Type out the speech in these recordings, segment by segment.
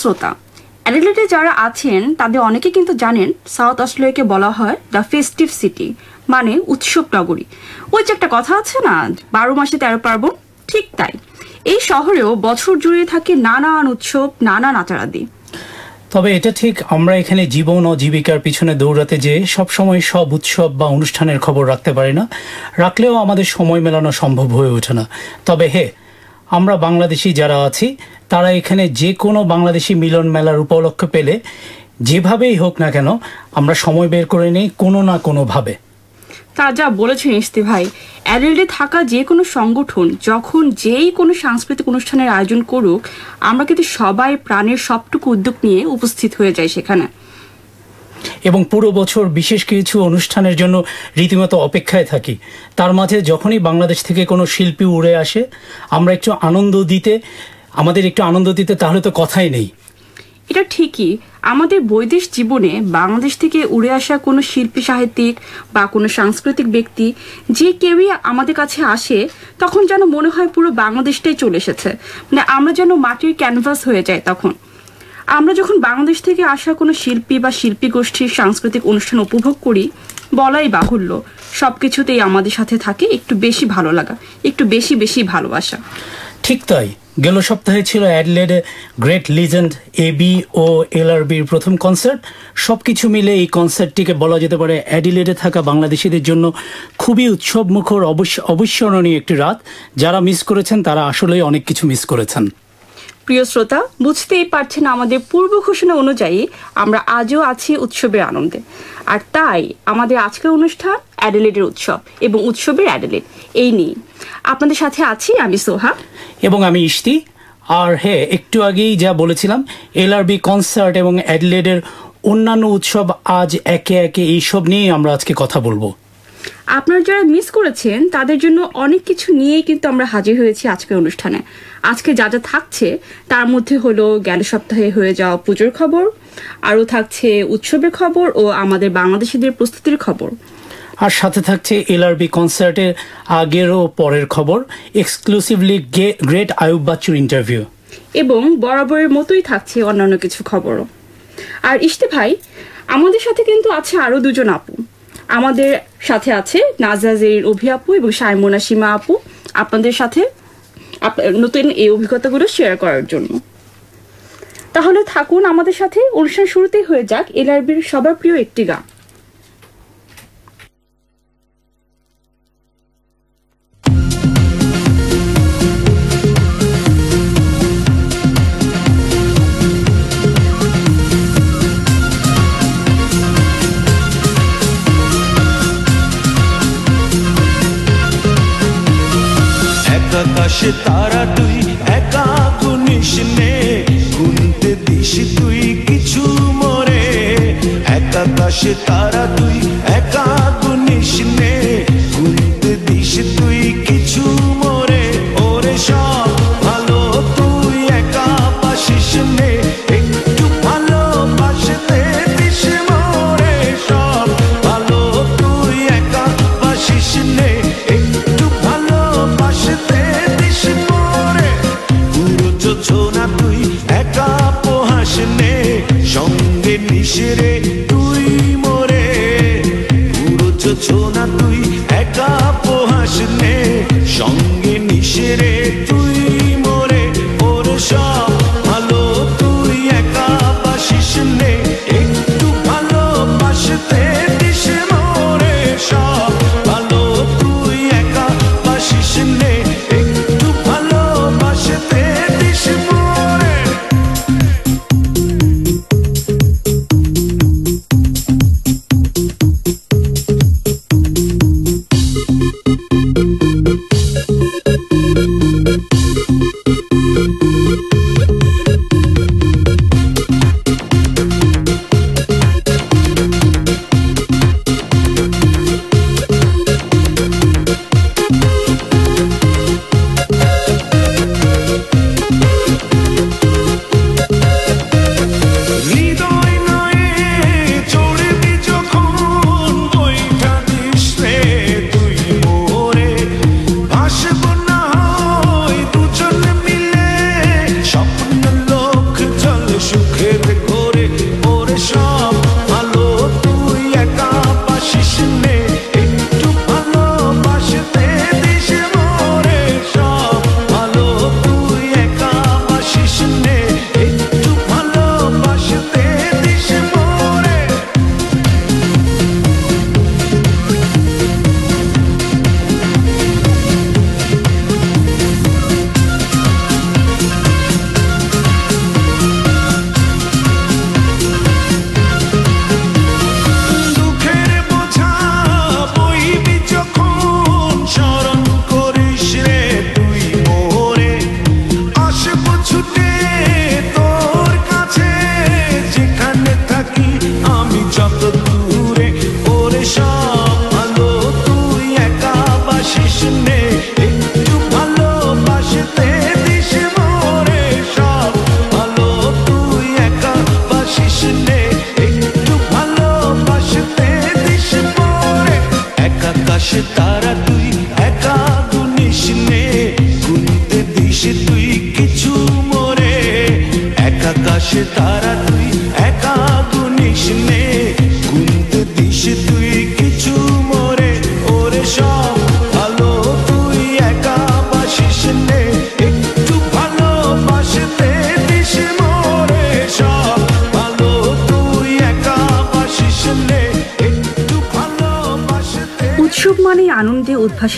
শ্রোতা। অ্যাডিলেডে যারা আছেন, তাদের অনেকে কিন্তু জানেন, সাউথ অস্ট্রেলিয়াকে বলা হয় দ্য ফেস্টিভ সিটি মানে উৎসব নগরী। ওই যে একটা কথা আছে না, বারো মাসে তেরো পার্বণ, ঠিক তাই। এই শহরেও বছর জুড়ে থাকে নানান উৎসব নানা নাচারাদি তবে এটা ঠিক, আমরা এখানে জীবন ও জীবিকার পিছনে দৌড়াতে যে সবসময় সব উৎসব বা অনুষ্ঠানের খবর রাখতে পারি না। রাখলেও আমাদের সময় মেলানো সম্ভব হয়ে ওঠে না। তবে হে, আমরা বাংলাদেশি যারা আছি তারা এখানে যে কোনো বাংলাদেশি মিলন মেলার উপলক্ষ পেলে যেভাবেই হোক না কেন আমরা সময় বের করে নিই কোনো না কোনোভাবে। তা যা বলেছেন ইস্তি ভাই অ্যাডেল্টে থাকা যে কোনো সংগঠন যখন যেই কোনো সাংস্কৃতিক অনুষ্ঠানের আয়োজন করুক আমরা কিন্তু সবাই প্রাণের সবটুকু উদ্যোগ নিয়ে উপস্থিত হয়ে যাই সেখানে। এবং পুরো বছর বিশেষ কিছু অনুষ্ঠানের জন্য রীতিমতো অপেক্ষায় থাকি। তার মাঝে যখনই বাংলাদেশ থেকে কোনো শিল্পী উড়ে আসে আমরা একটু আনন্দ দিতে আমাদের একটু আনন্দ দিতে তাহলে তো কথাই নেই। এটা ঠিকই। আমাদের বৈদেশ জীবনে বাংলাদেশ থেকে উড়ে আসা কোনো শিল্পী সাহিত্যিক বা কোনো সাংস্কৃতিক ব্যক্তি যে কেউই আমাদের কাছে আসে তখন যেন মনে হয় পুরো বাংলাদেশটাই চলে এসেছে। মানে আমরা যেন মাটির ক্যানভাস হয়ে যায় তখন। আমরা যখন বাংলাদেশ থেকে আসা কোনো শিল্পী বা শিল্পী গোষ্ঠীর সাংস্কৃতিক অনুষ্ঠান উপভোগ করি বলাই বাহুল্য। সব কিছুতেই আমাদের সাথে থাকে একটু বেশি ভালো লাগা একটু বেশি বেশি ভালোবাসা। ঠিক তাই। গেল সপ্তাহে ছিল অ্যাডলেডে, great legend, A B O L R বির প্রথম কনসার্ট। সব কিছু মিলে এই কনসার্টটিকে বলা যেতে পারে অ্যাডিলেডে থাকা বাংলাদেশিদের জন্য খুবই উৎসবমুখর, অবশ্য অবিস্মরণীয় একটি রাত। যারা মিস করেছেন, তারা আসলেই অনেক কিছু মিস করেছেন। প্রিয় শ্রোতা বুঝতেই পারছেন আমাদের পূর্ব ঘোষণা অনুযায়ী আমরা আজও আছি উৎসবের আনন্দে। আর তাই আমাদের আজকের অনুষ্ঠান অ্যাডেলেডের উৎসব এবং উৎসবের অ্যাডেলেড। এই নিয়ে আপনাদের সাথে আছি আমি সোহা। এবং আমি ইশতি। আর হ্যাঁ একটু আগেই যা বলেছিলাম এলআরবি কনসার্ট এবং অ্যাডলেডের অন্যান্য উৎসব আজ একে একে এইসব নিয়েই আমরা আজকে কথা বলব। আপনারা যারা মিস করেছেন তাদের জন্য অনেক কিছু নিয়েই কিন্তু আমরা হাজির হয়েছি আজকের অনুষ্ঠানে। আজকে যা যা থাকছে তার মধ্যে হলো গেল সপ্তাহে হয়ে যাওয়া পুজোর খবর আরও থাকছে উৎসবের খবর ও আমাদের বাংলাদেশিদের প্রস্তুতির খবর। আর সাথে থাকছে এলআরবি কনসার্টের আগের ও পরের খবর এক্সক্লুসিভলি গ্রেট আয়ুব বাচ্চুর ইন্টারভিউ এবং বরাবরের মতোই থাকছে অন্যান্য কিছু খবরও। আর ইশতে ভাই আমাদের সাথে কিন্তু আছে আরও দুজন আপু। আমাদের সাথে আছে নাজাজের অভি আপু এবং সাইমোনা সীমা আপু। আপনাদের সাথে? নতুন এই অভিজ্ঞতাগুলো শেয়ার করার জন্য। তাহলে থাকুন আমাদের সাথে অনুষ্ঠান শুরুতেই হয়ে যাক এলআরবির সবার প্রিয় একটি গান। আকাশে তারা তুই, একা গুনিস গুনতে দিস তুই কিছু মরে। এক আকাশে তারা তুই, একা গুনিস গুনতে দিস তুই কিছু মরে।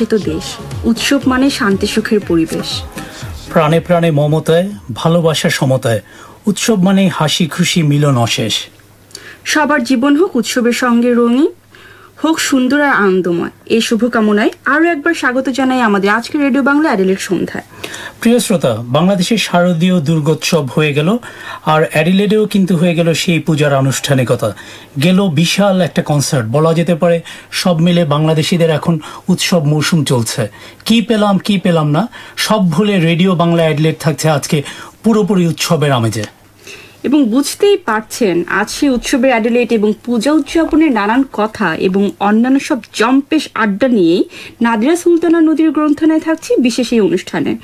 উদ্ভাসিত দেশ। উৎসব মানে শান্তি সুখের পরিবেশ। প্রাণে প্রাণে মমতায় ভালোবাসা সমতায়। উৎসব মানে হাসি খুশি মিলন অশেষ। সবার জীবন হোক উৎসবের সঙ্গে রঙিন হোক সুন্দর আর আনন্দময়। এই শুভকামনায় আরও একবার স্বাগত জানাই আমাদের আজকে রেডিও বাংলা অ্যাডেলের সন্ধ্যায়। প্রিয় শ্রোতা বাংলাদেশের শারদীয় দুর্গোৎসব হয়ে গেল, আর অ্যাডিলেডেও কিন্তু হয়ে গেল সেই পূজার আনুষ্ঠানিকতা। গেল বিশাল একটা কনসার্ট, বলা যেতে পারে সব মিলে বাংলাদেশিদের এখন উৎসব মৌসুম চলছে। কি পেলাম কি পেলাম না, সব ভুলে রেডিও বাংলা অ্যাডিলেড থাকছে আজকে পুরোপুরি উৎসবের আমেজে। এবং বুঝতেই পারছেন আছে উৎসবের অ্যাডিলেট এবং পূজা উদযাপনের নানান কথা এবং অন্যান্য সব জম্পেশ আড্ডা নিয়েই নাদিরা সুলতানা নদীর গ্রন্থনায় থাকছি বিশেষ এই অনুষ্ঠানে।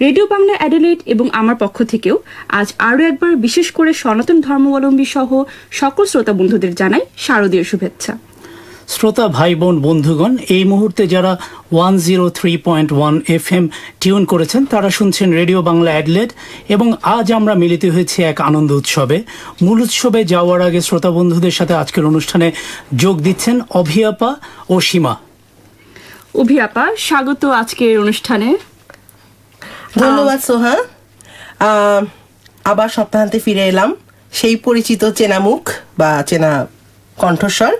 রেডিও বাংলা অ্যাডিলেট এবং আমার পক্ষ থেকেও আজ আরও একবার বিশেষ করে সনাতন ধর্মাবলম্বী সহ সকল শ্রোতা বন্ধুদের জানাই শারদীয় শুভেচ্ছা। শ্রোতা ভাই বোন বন্ধুগণ এই মুহূর্তে যারা one zero three point one F M tune করেছেন তারা শুনছেন রেডিও বাংলা অ্যাডলেট এবং আজ আমরা মিলিত হয়েছি এক আনন্দ উৎসবে। মূল উৎসবে যাওয়ার আগে শ্রোতা বন্ধুদের সাথে আজকের অনুষ্ঠানে যোগ দিচ্ছেন অভিয়াপা ও সীমা। অভিয়াপা স্বাগত আজকের অনুষ্ঠানে। ধন্যবাদ সোহা। আবার সপ্তাহান্তে ফিরে এলাম। সেই পরিচিত চেনা মুখ বা চেনা কণ্ঠস্বর।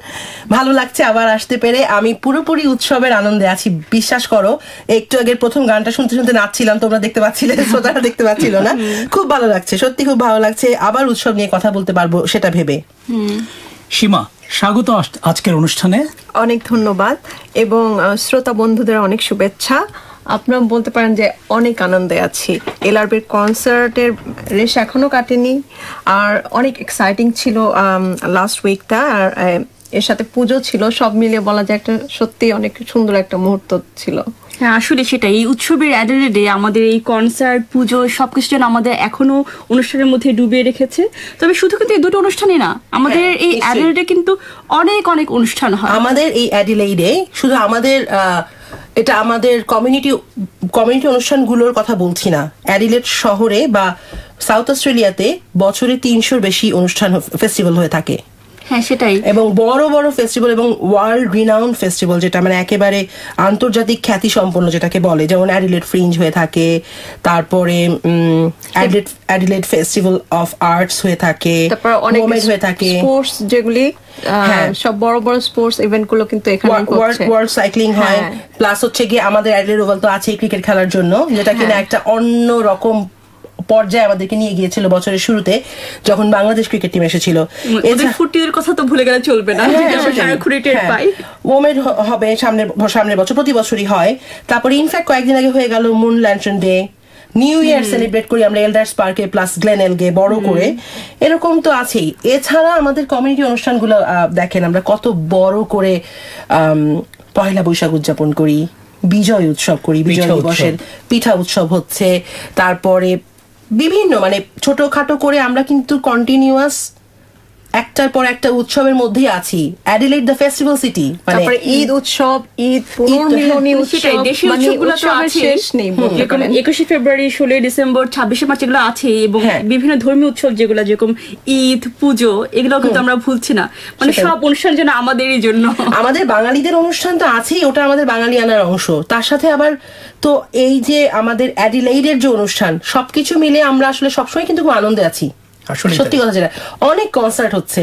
ভালো লাগছে আবার আসতে পেরে। আমি পুরোপুরি উৎসবের আনন্দে আছি। বিশ্বাস করো একটু আগের প্রথম গানটা শুনতে শুনতে নাচছিলাম তোমরা দেখতে পাচ্ছিলে শ্রোতারা দেখতে পাচ্ছিল না। খুব ভালো লাগছে সত্যি খুব ভালো লাগছে। আবার উৎসব নিয়ে কথা বলতে পারব সেটা ভেবে। সীমা স্বাগত আজকের অনুষ্ঠানে। অনেক ধন্যবাদ। এবং শ্রোতা বন্ধুদের অনেক শুভেচ্ছা। আপনারা বলতে পারেন যে অনেক আনন্দে আছি। এলআরবির কনসার্টের রেশ এখনও কাটেনি। আর অনেক এক্সাইটিং ছিল লাস্ট উইকটা আর এর সাথে পুজো ছিল সব মিলিয়ে বলা যায় একটা সত্যি অনেক সুন্দর একটা মুহূর্ত ছিল। হ্যাঁ আসলে সেটাই। এই উৎসবের অ্যাডেলেডে আমাদের এই কনসার্ট পুজো সবকিছু যেন আমাদের এখনও অনুষ্ঠানের মধ্যে ডুবিয়ে রেখেছে। তবে শুধু কিন্তু এই দুটো অনুষ্ঠানই না আমাদের হ্যাঁ, এই। অ্যাডেলেডে কিন্তু অনেক অনেক অনুষ্ঠান হয়। আমাদের এই অ্যাডিলেইডে শুধু আমাদের আহ, এটা আমাদের কমিউনিটি কমিউনিটি অনুষ্ঠানগুলোর কথা বলছি না। অ্যাডিলেট শহরে বা সাউথ অস্ট্রেলিয়াতে বছরে তিনশোর বেশি অনুষ্ঠান ফেস্টিভ্যাল হয়ে থাকে। হ্যাঁ সেটাই এবং বড় বড় ফেস্টিভ্যাল এবং ওয়ার্ল্ড রিনাউন্ড ফেস্টিভ্যাল যেটা মানে একেবারে আন্তর্জাতিক খ্যাতি সম্পন্ন যেটাকে বলে যেমন অ্যাডিলেট ফ্রিঞ্জ হয়ে থাকে তারপরে অ্যাডিলেট ফেস্টিভ্যাল অফ আর্টস হয়ে থাকে তারপর অনেক হয়ে থাকে স্পোর্টস যেগুলি হ্যাঁ। সব বড় বড় স্পোর্টস ইভেন্টগুলো কিন্তু এখানে হচ্ছে ওয়ার্ল্ড সাইক্লিং হয় হ্যাঁ। প্লাস হচ্ছে গিয়ে আমাদের অ্যাডলেট ওভাল তো আছে ক্রিকেট খেলার জন্য যেটা কিনা হ্যাঁ। একটা অন্য রকম পর্যায়ে আমাদেরকে নিয়ে গিয়েছিল বছরের শুরুতে যখন বাংলাদেশ ক্রিকেট টিম এসেছিল। ওদের ফুটিদের কথা তো ভুলে গেলে চলবে না হ্যাঁ, টের হ্যাঁ। ওমের হবে সামনের সামনের বছর প্রতি বছরই হয়। তারপরে ইনফ্যাক্ট কয়েকদিন আগে হয়ে গেল moon lantern day new year celebrate করি আমরা এলডার্স পার্কে প্লাস গ্লেন এলগে বড় করে। এরকম তো আছেই। এছাড়া আমাদের কমিউনিটি অনুষ্ঠানগুলো আহ, দেখেন আমরা কত বড় করে পয়লা বৈশাখ উদযাপন করি বিজয় উৎসব করি বিজয় উৎসব। দিবসের পিঠা উৎসব হচ্ছে। তারপরে বিভিন্ন মানে ছোটখাটো করে আমরা কিন্তু কন্টিনিউয়াস একটার পর একটা উৎসবের মধ্যেই আছি। অ্যাডিলেট দ্য ফেস্টিভ্যাল সিটি মানে তারপরে ঈদ উৎসব ঈদ পুনর্মিলনী উৎসব মানে উৎসবগুলো তো আছে শেষ নেই একুশে ফেব্রুয়ারি ষোলোই ডিসেম্বর ছাব্বিশে মার্চ এগুলো আছে এবং হ্যাঁ। বিভিন্ন ধর্মীয় উৎসব যেগুলো যেরকম ঈদ পুজো এগুলো কিন্তু আমরা ভুলছি না। মানে সব অনুষ্ঠান যেন আমাদেরই জন্য। আমাদের বাঙালিদের অনুষ্ঠান তো আছেই ওটা আমাদের বাঙালিয়ানার অংশ। তার সাথে আবার তো এই যে আমাদের অ্যাডিলেইডের যে অনুষ্ঠান সবকিছু মিলে আমরা আসলে সবসময় কিন্তু খুব আনন্দে আছি। সত্যি কথা যেটা অনেক কনসার্ট হচ্ছে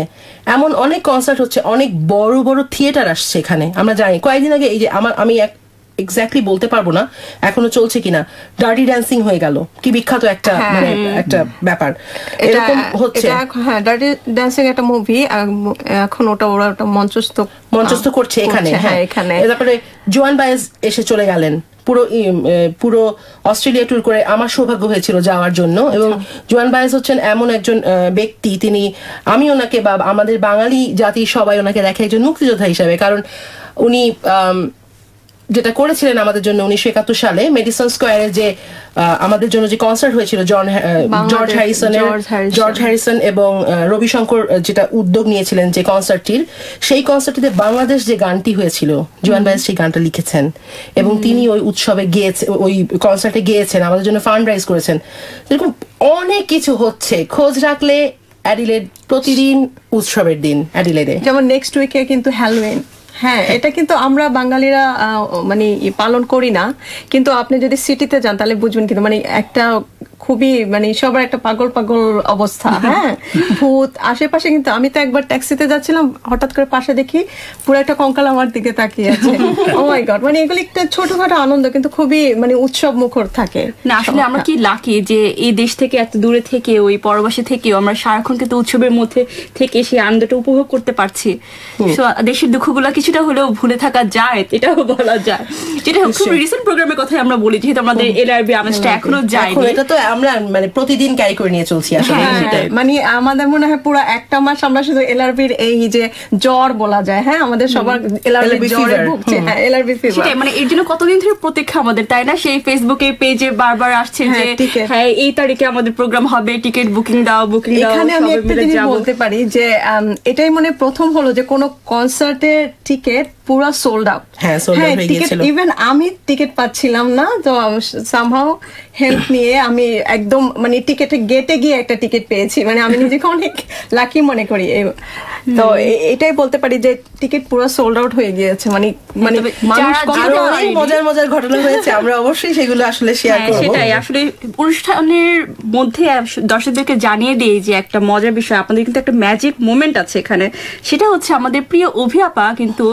এমন অনেক কনসার্ট হচ্ছে অনেক বড় বড় থিয়েটার আসছে এখানে। আমরা জানি কয়েকদিন আগে এই যে আমার আমি এক এক্স্যাক্টলি বলতে পারব না এখনও চলছে কিনা ডার্টি ড্যান্সিং হয়ে গেল কি বিখ্যাত একটা হ্যাঁ। মানে একটা ব্যাপার। এরকম হচ্ছে। হ্যাঁ ডার্টি ড্যান্সিং একটা মুভি এখন ওটা ওরা ওটা মঞ্চস্থ মঞ্চস্থ করছে এখানে হ্যাঁ এখানে। এ তারপরে জোয়ান বায়েজ এসে চলে গেলেন। পুরো পুরো অস্ট্রেলিয়া ট্যুর করে আমার সৌভাগ্য হয়েছিল যাওয়ার জন্য এবং জোয়ান বায়েস হচ্ছেন এমন একজন ব্যক্তি তিনি আমি ওনাকে বা আমাদের বাঙালি জাতির সবাই ওনাকে দেখে একজন মুক্তিযোদ্ধা হিসাবে। কারণ উনি যেটা করেছিলেন আমাদের জন্য উনিশশো একাত্তর সালে মেডিসন স্কোয়ারে যে আমাদের জন্য যে কনসার্ট হয়েছিল জন জর্জ হ্যারিসনের জর্জ হ্যারিসন। এবং রবিশঙ্কর যেটা উদ্যোগ নিয়েছিলেন যে কনসার্টটির সেই কনসার্টটিতে বাংলাদেশ যে গানটি হয়েছিল জোয়ান ভাইস সেই গানটা লিখেছেন এবং তিনি ওই উৎসবে গিয়েছেন ওই কনসার্টে গিয়েছেন আমাদের জন্য ফান্ড রাইজ করেছেন। এরকম অনেক কিছু হচ্ছে খোঁজ রাখলে অ্যাডিলেড প্রতিদিন উৎসবের দিন অ্যাডিলেডে। যেমন নেক্সট উইকে কিন্তু হ্যালোইন হ্যাঁ এটা কিন্তু আমরা বাঙালিরা মানে পালন করি না। কিন্তু আপনি যদি সিটিতে যান তাহলে বুঝবেন কিন্তু মানে একটা খুবই মানে সবার একটা পাগল পাগল অবস্থা হ্যাঁ? ভূত আশেপাশে কিন্তু আমি তো একবার ট্যাক্সিতে যাচ্ছিলাম হঠাৎ করে পাশে দেখি পুরো একটা কঙ্কাল আমার দিকে তাকিয়ে আছে। ও মাই গড মানে এগুলো একটা ছোটখাটো আনন্দ কিন্তু খুবই মানে উৎসব মুখর থাকে না আসলে আমরা কি লাকি যে এই দেশ থেকে এত দূরে থেকে ওই পরবাসী থেকেও আমরা সারাক্ষণ কিন্তু উৎসবের মধ্যে থেকে সেই আনন্দটা উপভোগ করতে পারছি। দেশের দুঃখগুলো কিছুটা হলেও ভুলে থাকা যায় এটাও বলা যায়। যেটা খুব রিসেন্ট প্রোগ্রামের কথাই আমরা বলি যেহেতু আমাদের এলআরবি আমেজটা এখনও এখন যায়নি। এটা তো আমরা মানে প্রতিদিন ক্যারি করে নিয়ে চলছি আসলে হ্যাঁ, সেটাই। হ্যাঁ, মানে আমাদের মনে হয় পুরো একটা মাস আমরা শুধু এলআরবির এই যে জ্বর বলা যায় হ্যাঁ? আমাদের সবার এলআরবি জ্বরে ভুগছে হ্যাঁ এলআরবি ফিভার সেটাই মানে এর জন্য কতদিন ধরে প্রতীক্ষা আমাদের তাই না? সেই ফেসবুকে পেজে বারবার আসছে যে হ্যাঁ, হ্যাঁ এই তারিখে আমাদের প্রোগ্রাম হবে টিকিট বুকিং দাও বুকিং দাও এখানে আমি একটা জিনিস বলতে পারি যে এটাই মনে প্রথম হলো যে কোনো কনসার্টের টিকিট পুরো সোল্ড আউট হ্যাঁ, sold out হয়ে টিকিট ইভেন আমি টিকিট পাচ্ছিলাম না তো সামহাও হেল্প নিয়ে আমি একদম মানে টিকেটে গেটে গিয়ে একটা টিকিট পেয়েছি। মানে আমি নিজেকে অনেক লাকি মনে করি। তো এটাই বলতে পারি যে টিকিট পুরো সোল্ড আউট হয়ে গিয়েছে। মানে মানে মানুষ কত- আরও অনেক মজার মজার ঘটনা হয়েছে আমরা অবশ্যই সেগুলো আসলে শেয়ার হ্যাঁ করব। সেটাই। আসলে অনুষ্ঠানের মধ্যে দর্শকদেরকে জানিয়ে দিই যে একটা মজার বিষয় আপনাদের কিন্তু একটা ম্যাজিক মোমেন্ট আছে এখানে। সেটা হচ্ছে আমাদের প্রিয় অভিয়াপা কিন্তু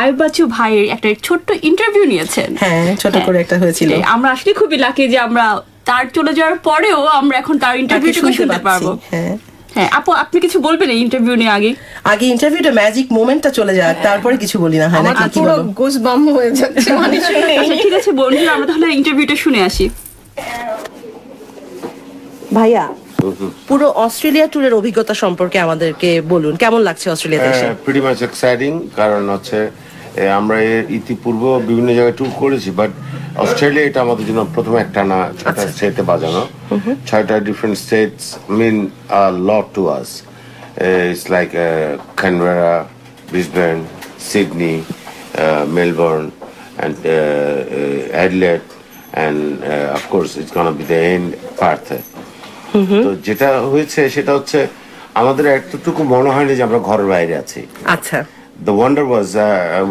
আয়ুব বাচ্চু ভাইয়ের একটা ছোট্ট ইন্টারভিউ নিয়েছেন। হ্যাঁ ছোট করে একটা হয়েছিল। আমরা আসলে খুবই লাকি যে আমরা তার চলে যাওয়ার পরেও আমরা এখন তার ইন্টারভিউটুকু শুনতে পারব। হ্যাঁ। হ্যাঁ আপু আপনি কিছু বলবেন এই ইন্টারভিউ নিয়ে আগে? আগে ইন্টারভিউটা ম্যাজিক মোমেন্টটা চলে যাক তারপরে কিছু বলি না হয় তো কি পুরো গুস বাম হয়ে যাচ্ছে মানে শুনে আচ্ছা ঠিক আছে বন্ধুরা আমরা তাহলে ইন্টারভিউটা শুনে আসি। ভাইয়া পুরো অস্ট্রেলিয়া ট্যুরের অভিজ্ঞতা সম্পর্কে আমাদেরকে বলুন কেমন লাগছে অস্ট্রেলিয়াতে এসে? প্রিটি মাচ এক্সাইটিং কারণ হচ্ছে আমরা এর ইতিপূর্ব বিভিন্ন জায়গায় ট্যুর করেছি বাট অস্ট্রেলিয়া এটা আমাদের জন্য প্রথম একটা না ছয়টা স্টেটে বাজানো। ছয়টা different states mean lot to us it's like Canberra Brisbane Sydney Melbourne and Adelaide and of course it's gonna be the end পার্থে তো যেটা হয়েছে সেটা হচ্ছে আমাদের এতটুকু মনে হয়নি যে আমরা ঘরের বাইরে আছি। আচ্ছা। The wonder was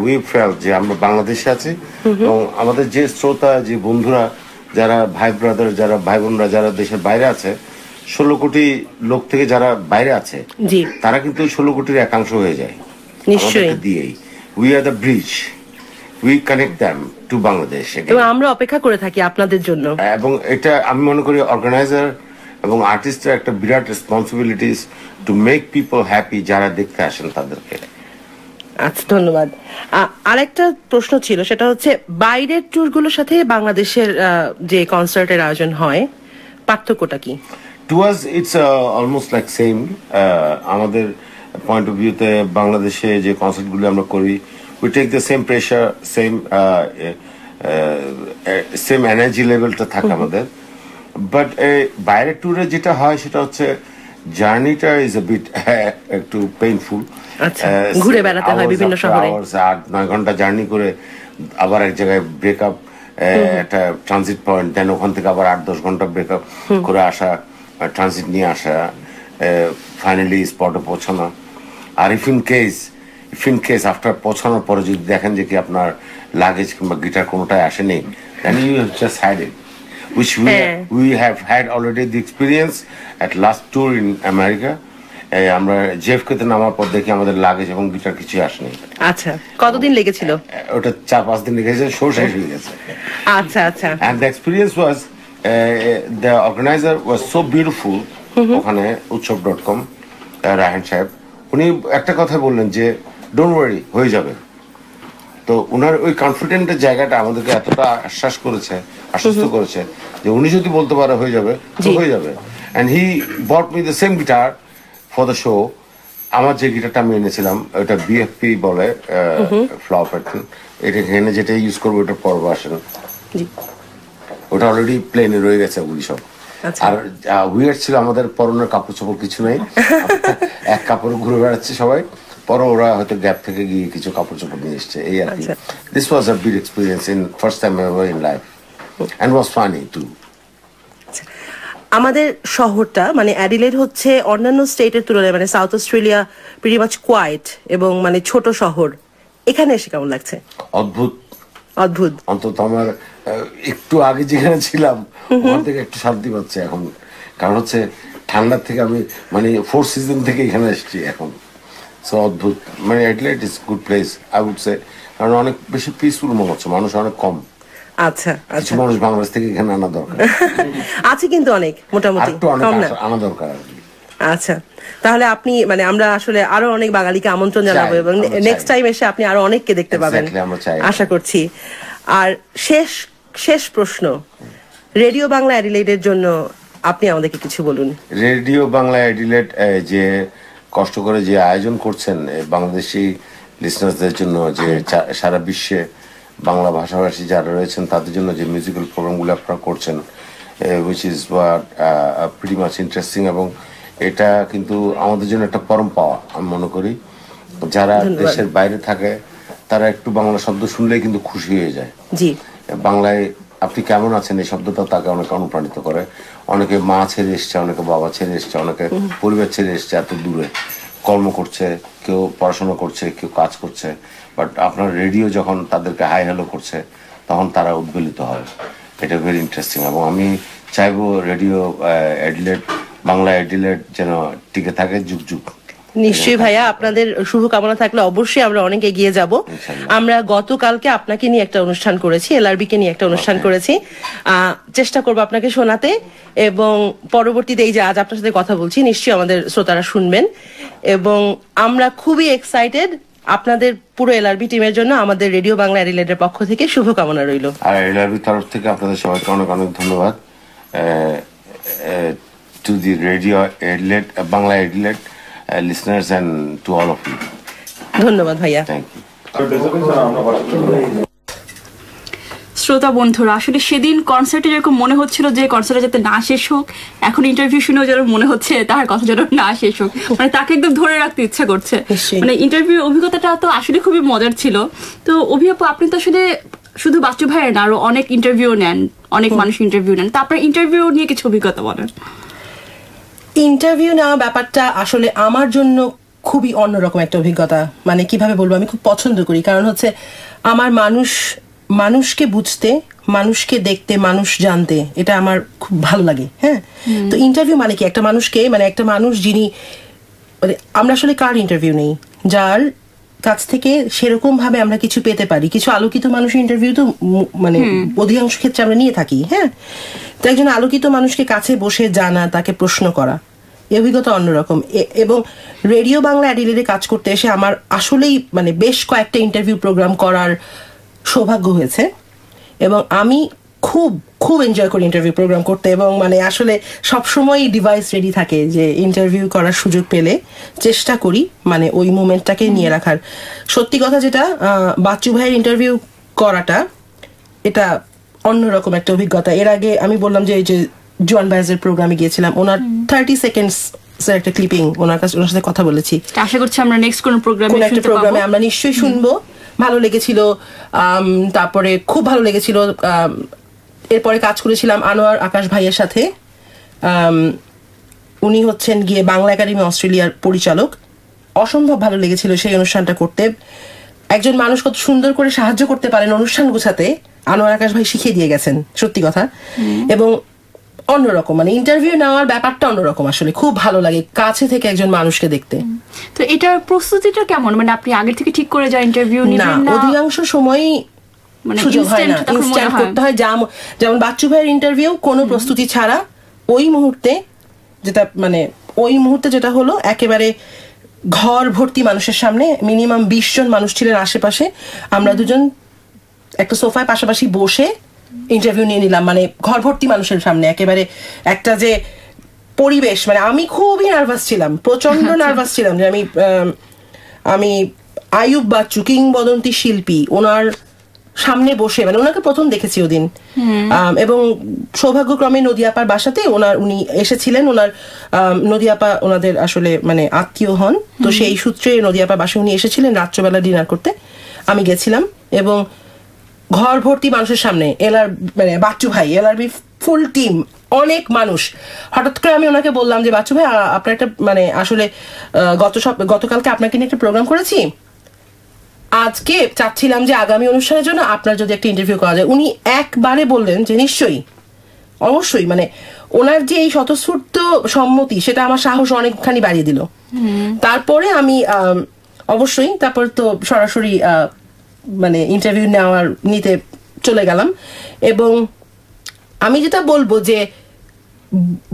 we fell যে আমরা বাংলাদেশে আছি এবং আমাদের যে শ্রোতা যে বন্ধুরা যারা ভাই ব্রাদার যারা ভাই বোনরা যারা দেশের বাইরে আছে ষোলো কোটি লোক থেকে যারা বাইরে আছে তারা কিন্তু ষোলো কোটির একাংশ হয়ে যায়। আমাদেরকে দিয়েই। We are the bridge we connect them to Bangladesh এবং আমরা অপেক্ষা করে থাকি আপনাদের জন্য। এবং এটা আমি মনে করি অর্গানাইজার এবং আর্টিস্টের একটা বিরাট responsibilities to make people happy যারা দেখতে আসেন তাদেরকে। আচ্ছা ধন্যবাদ। আরেকটা প্রশ্ন ছিল সেটা হচ্ছে বাইরের ট্যুরগুলোর সাথে বাংলাদেশের যে কনসার্টের আয়োজন হয় পার্থক্যটা কি? To us it's almost like same আমাদের পয়েন্ট অফ ভিউতে বাংলাদেশে যে কনসার্টগুলো আমরা করি we take the same pressure same same energy লেভেলটা থাকে আমাদের। বাট বাইরের ট্যুরে যেটা হয় সেটা হচ্ছে জার্নিটা ইজ এ বিট একটু পেইনফুল ঘুরে বেড়াতে হয় বিভিন্ন শহরে। নয় ঘণ্টা জার্নি করে আবার এক জায়গায় ব্রেকআপ একটা ট্রানজিট পয়েন্ট দেন ওখান থেকে আবার আট দশ ঘণ্টা ব্রেকআপ করে আসা ট্রানজিট নিয়ে আসা ফাইনালি স্পটে পৌঁছানো আর if in case if in case after পৌঁছানোর পরে যদি দেখেন যে কি আপনার লাগেজ কিংবা গিটার কোনোটাই আসেনি then you just had it which we, হ্যাঁ। we have had already the experience at last tour in America. আমরা জেফকেতে নামার পর দেখি আমাদের লাগেজ এবং গিটার কিছুই আসেনি। আচ্ছা কতদিন লেগেছিল? ওটা চার পাঁচ দিন লেগেছে শো শেষ হয়ে গেছে। আচ্ছা আচ্ছা। The experience was uh, the organizer was so beautiful ওখানে উৎসব ডট কম রায়হান সাহেব। উনি একটা কথা বললেন যে ডোন্ট ওয়ারি হয়ে যাবে। তো ওনার ওই কনফিডেন্টের জায়গাটা আমাদেরকে এতটা আশ্বাস করেছে আশ্বস্ত করেছে যে উনি যদি বলতে পারে হয়ে যাবে তো হয়ে যাবে। And he bought me the same guitar for the show আমার যে গিটারটা আমি এনেছিলাম ওটা বিএফপি বলে ফ্লপ এটা এখানে যেটা ইউজ করব ওটা পর ভার্সন জি। ওটা অলরেডি প্লেনে রয়ে গেছে ওগুলি সব। আচ্ছা। আর উইয়ার ছিল আমাদের পরনের কাপড় চোপড় কিছু নেই। এক কাপড় ঘুরে বেড়াচ্ছে সবাই। পরে ওরা হয়তো গ্যাপ থেকে গিয়ে কিছু কাপড় চোপড় নিয়ে এসছে। এই আর কি। This was a big experience in first time ever in life and was funny to আমাদের শহরটা মানে অ্যাডিলেড হচ্ছে অন্যান্য স্টেটের তুলনায় মানে South Australia pretty much quiet এবং মানে ছোট শহর। এখানে এসে কেমন লাগছে? অদ্ভুত। অদ্ভুত। অন্তত আমার একটু আগে যেখানে ছিলাম ওখান থেকে একটু শান্তি পাচ্ছে এখন। কারণ হচ্ছে ঠান্ডার থেকে আমি মানে ফোর সিজন থেকে এখানে এসেছি এখন। সো অদ্ভুত। মানে Adelaide is good place I would say কারণ অনেক বেশি পিসফুল মনে হচ্ছে মানুষ অনেক কম। আচ্ছা আচ্ছা। মানুষ বাংলাদেশ থেকে এখানে আনা দরকার। আছে কিন্তু অনেক মোটামুটি। কম না? আনা দরকার আচ্ছা। তাহলে আপনি মানে আমরা আসলে আরও অনেক বাঙালিকে আমন্ত্রণ জানাব এবং নেক্সট টাইম এসে আপনি আরও অনেককে দেখতে পাবেন। আশা করছি। আর শেষ শেষ প্রশ্ন। রেডিও বাংলা অ্যাডিলেডের জন্য আপনি আমাদেরকে কিছু বলুন। রেডিও বাংলা এডিলেট যে কষ্ট করে যে আয়োজন করছেন বাংলাদেশি লিসনার্সদের জন্য যে সারা বিশ্বে বাংলা ভাষাভাষী যারা রয়েছেন তাদের জন্য যে মিউজিক্যাল প্রোগ্রামগুলো আপনারা করছেন which is what pretty much interesting এবং এটা কিন্তু আমাদের জন্য একটা পরম পাওয়া আমি মনে করি। যারা দেশের বাইরে থাকে তারা একটু বাংলা শব্দ শুনলেই কিন্তু খুশি হয়ে যায়। জি। বাংলায় আপনি কেমন আছেন এই শব্দটা তাকে অনেক অনুপ্রাণিত করে। অনেকে মা ছেড়ে এসছে অনেকে বাবা ছেড়ে এসছে অনেকে পরিবার ছেড়ে এসছে এত দূরে। কর্ম করছে কেউ পড়াশোনা করছে কেউ কাজ করছে। বাট আপনার রেডিও যখন তাদেরকে হাই হ্যালো করছে তখন তারা উদ্বেলিত হয়। এটা ভেরি ইন্টারেস্টিং এবং আমি চাইব রেডিও অ্যাডিলেট বাংলা অ্যাডিলেট যেন টিকে থাকে যুগ যুগ। নিশ্চয়ই ভাইয়া আপনাদের শুভকামনা থাকলে অবশ্যই আমরা অনেক এগিয়ে যাব। আমরা গতকালকে আপনাকে নিয়ে একটা অনুষ্ঠান করেছি এলআরবি কে নিয়ে একটা অনুষ্ঠান করেছি। চেষ্টা করব আপনাকে শোনাতে এবং পরবর্তীতে এই যে আজ আপনার সাথে কথা বলছি নিশ্চয়ই আমাদের শ্রোতারা শুনবেন। এবং আমরা খুবই এক্সাইটেড আপনাদের পুরো এলআরবি টিমের জন্য আমাদের রেডিও বাংলা রিলেটের পক্ষ থেকে শুভকামনা রইল। আর এলআরবি তরফ থেকে আপনাদের সবাইকে অনেক অনেক ধন্যবাদ। To the radio Adelaide Bangla Adelaide listeners and to all of you ধন্যবাদ ভাইয়া। থ্যাংক ইউ শ্রোতা বন্ধুরা আসলে সেদিন কনসার্টে যেরকম মনে হচ্ছিল যে কনসার্টে যাতে না শেষ হোক এখন ইন্টারভিউ শুনেও যেন মনে হচ্ছে তার কথা যেন না শেষ হোক। মানে তাকে একদম ধরে রাখতে ইচ্ছা করছে। মানে ইন্টারভিউ অভিজ্ঞতাটা তো আসলে খুবই মজার ছিল। তো অভিয়াপু আপনি তো আসলে শুধু বাচ্চু ভাইয়ের না আরও অনেক ইন্টারভিউ নেন অনেক মানুষ ইন্টারভিউ নেন। তা আপনার ইন্টারভিউ নিয়ে কিছু অভিজ্ঞতা বলেন। ইন্টারভিউ নেওয়া ব্যাপারটা আসলে আমার জন্য খুবই অন্যরকম একটা অভিজ্ঞতা। মানে কীভাবে বলব আমি খুব পছন্দ করি। কারণ হচ্ছে আমার মানুষ মানুষকে বুঝতে মানুষকে দেখতে মানুষ জানতে এটা আমার খুব ভালো লাগে হ্যাঁ? তো ইন্টারভিউ মানে কি? একটা মানুষকে মানে একটা মানুষ যিনি মানে আমরা আসলে কার ইন্টারভিউ নেই? যার কাছ থেকে সেরকম ভাবে আমরা কিছু পেতে পারি। কিছু আলোকিত মানুষের ইন্টারভিউ তো মানে অধিকাংশ ক্ষেত্রে আমরা নিয়ে থাকি হ্যাঁ? তো একজন আলোকিত মানুষকে কাছে বসে জানা তাকে প্রশ্ন করা এই অভিজ্ঞতা অন্যরকম। এবং রেডিও বাংলা অ্যাডিলেটে কাজ করতে এসে আমার আসলেই মানে বেশ কয়েকটা ইন্টারভিউ প্রোগ্রাম করার সৌভাগ্য হয়েছে। এবং আমি খুব খুব এনজয় করি ইন্টারভিউ প্রোগ্রাম করতে এবং মানে আসলে সবসময় ডিভাইস রেডি থাকে যে ইন্টারভিউ করার সুযোগ পেলে চেষ্টা করি মানে ওই মোমেন্টটাকে নিয়ে রাখার। সত্যি কথা যেটা বাচ্চু ভাইয়ের ইন্টারভিউ করাটা এটা অন্যরকম একটা অভিজ্ঞতা। এর আগে আমি বললাম যে এই যে জোয়ান ব্যাজের প্রোগ্রামে গিয়েছিলাম ওনার থার্টি সেকেন্ডস স্যার একটা ক্লিপিং ওনার কাছে ওনার সাথে কথা বলেছি। আশা করছি আমরা নেক্সট কোন প্রোগ্রামে একটা প্রোগ্রামে আমরা নিশ্চয়ই শুনব। ভালো লেগেছিল তারপরে খুব ভালো লেগেছিল এরপরে কাজ করেছিলাম আনোয়ার আকাশ ভাইয়ের সাথে। উনি হচ্ছেন গিয়ে বাংলা একাডেমি অস্ট্রেলিয়ার পরিচালক। অসম্ভব ভালো লেগেছিল সেই অনুষ্ঠানটা করতে। একজন মানুষ কত সুন্দর করে সাহায্য করতে পারেন অনুষ্ঠান গোছাতে আনোয়ার আকাশ ভাই শিখিয়ে দিয়ে গেছেন সত্যি কথা। এবং অন্যরকম। মানে ইন্টারভিউ নেওয়ার ব্যাপারটা অন্যরকম আসলে। খুব ভালো লাগে কাছে থেকে একজন মানুষকে দেখতে। তো এটার প্রস্তুতিটা কেমন? মানে আপনি আগে থেকে ঠিক করে যা ইন্টারভিউ নেবেন না? অধিকাংশ সময়ই মানে সুযোগ হয় না। ইনস্ট্যান্ট করতে হয় যেমন যেমন বাচ্চু ভাইয়ের ইন্টারভিউ কোনো প্রস্তুতি ছাড়া ওই মুহূর্তে যেটা মানে ওই মুহূর্তে যেটা হলো একেবারে ঘর ভর্তি মানুষের সামনে মিনিমাম বিশ জন মানুষ ছিলেন আশেপাশে। আমরা দুজন একটা সোফায় পাশাপাশি বসে ইন্টারভিউ নিয়ে নিলাম মানে ঘর ভর্তি মানুষের সামনে একেবারে একটা যে পরিবেশ মানে আমি খুবই নার্ভাস ছিলাম প্রচণ্ড নার্ভাস ছিলাম যে আমি আম, আয়ুব বাচ্চু কিংবদন্তি শিল্পী ওনার সামনে বসে মানে ওনাকে প্রথম দেখেছি ওদিন। এবং সৌভাগ্যক্রমে নদিয়াপার বাসাতে ওনার উনি এসেছিলেন ওনার নদিয়াপা ওনাদের আসলে মানে আত্মীয় হন। তো সেই সূত্রে নদিয়াপা বাসায় উনি এসেছিলেন রাত্রবেলা ডিনার করতে। আমি গেছিলাম এবং ঘর ভর্তি মানুষের সামনে এলআর মানে বাচ্চু ভাই এলআরবি ফুল টিম অনেক মানুষ। হঠাৎ করে আমি ওনাকে বললাম যে বাচ্চু ভাই আপনার একটা মানে আসলে গত সব গতকালকে আপনাকে নিয়ে একটা প্রোগ্রাম করেছি। আজকে চাচ্ছিলাম যে আগামী অনুষ্ঠানের জন্য আপনার যদি একটা ইন্টারভিউ করা যায়। উনি একবারে বললেন যে নিশ্চয়ই। অবশ্যই। মানে ওনার যে এই স্বতঃস্ফূর্ত সম্মতি সেটা আমার সাহস অনেকখানি বাড়িয়ে দিল। তারপরে আমি অবশ্যই তারপর তো সরাসরি মানে ইন্টারভিউ নেওয়ার নিতে চলে গেলাম। এবং আমি যেটা বলব যে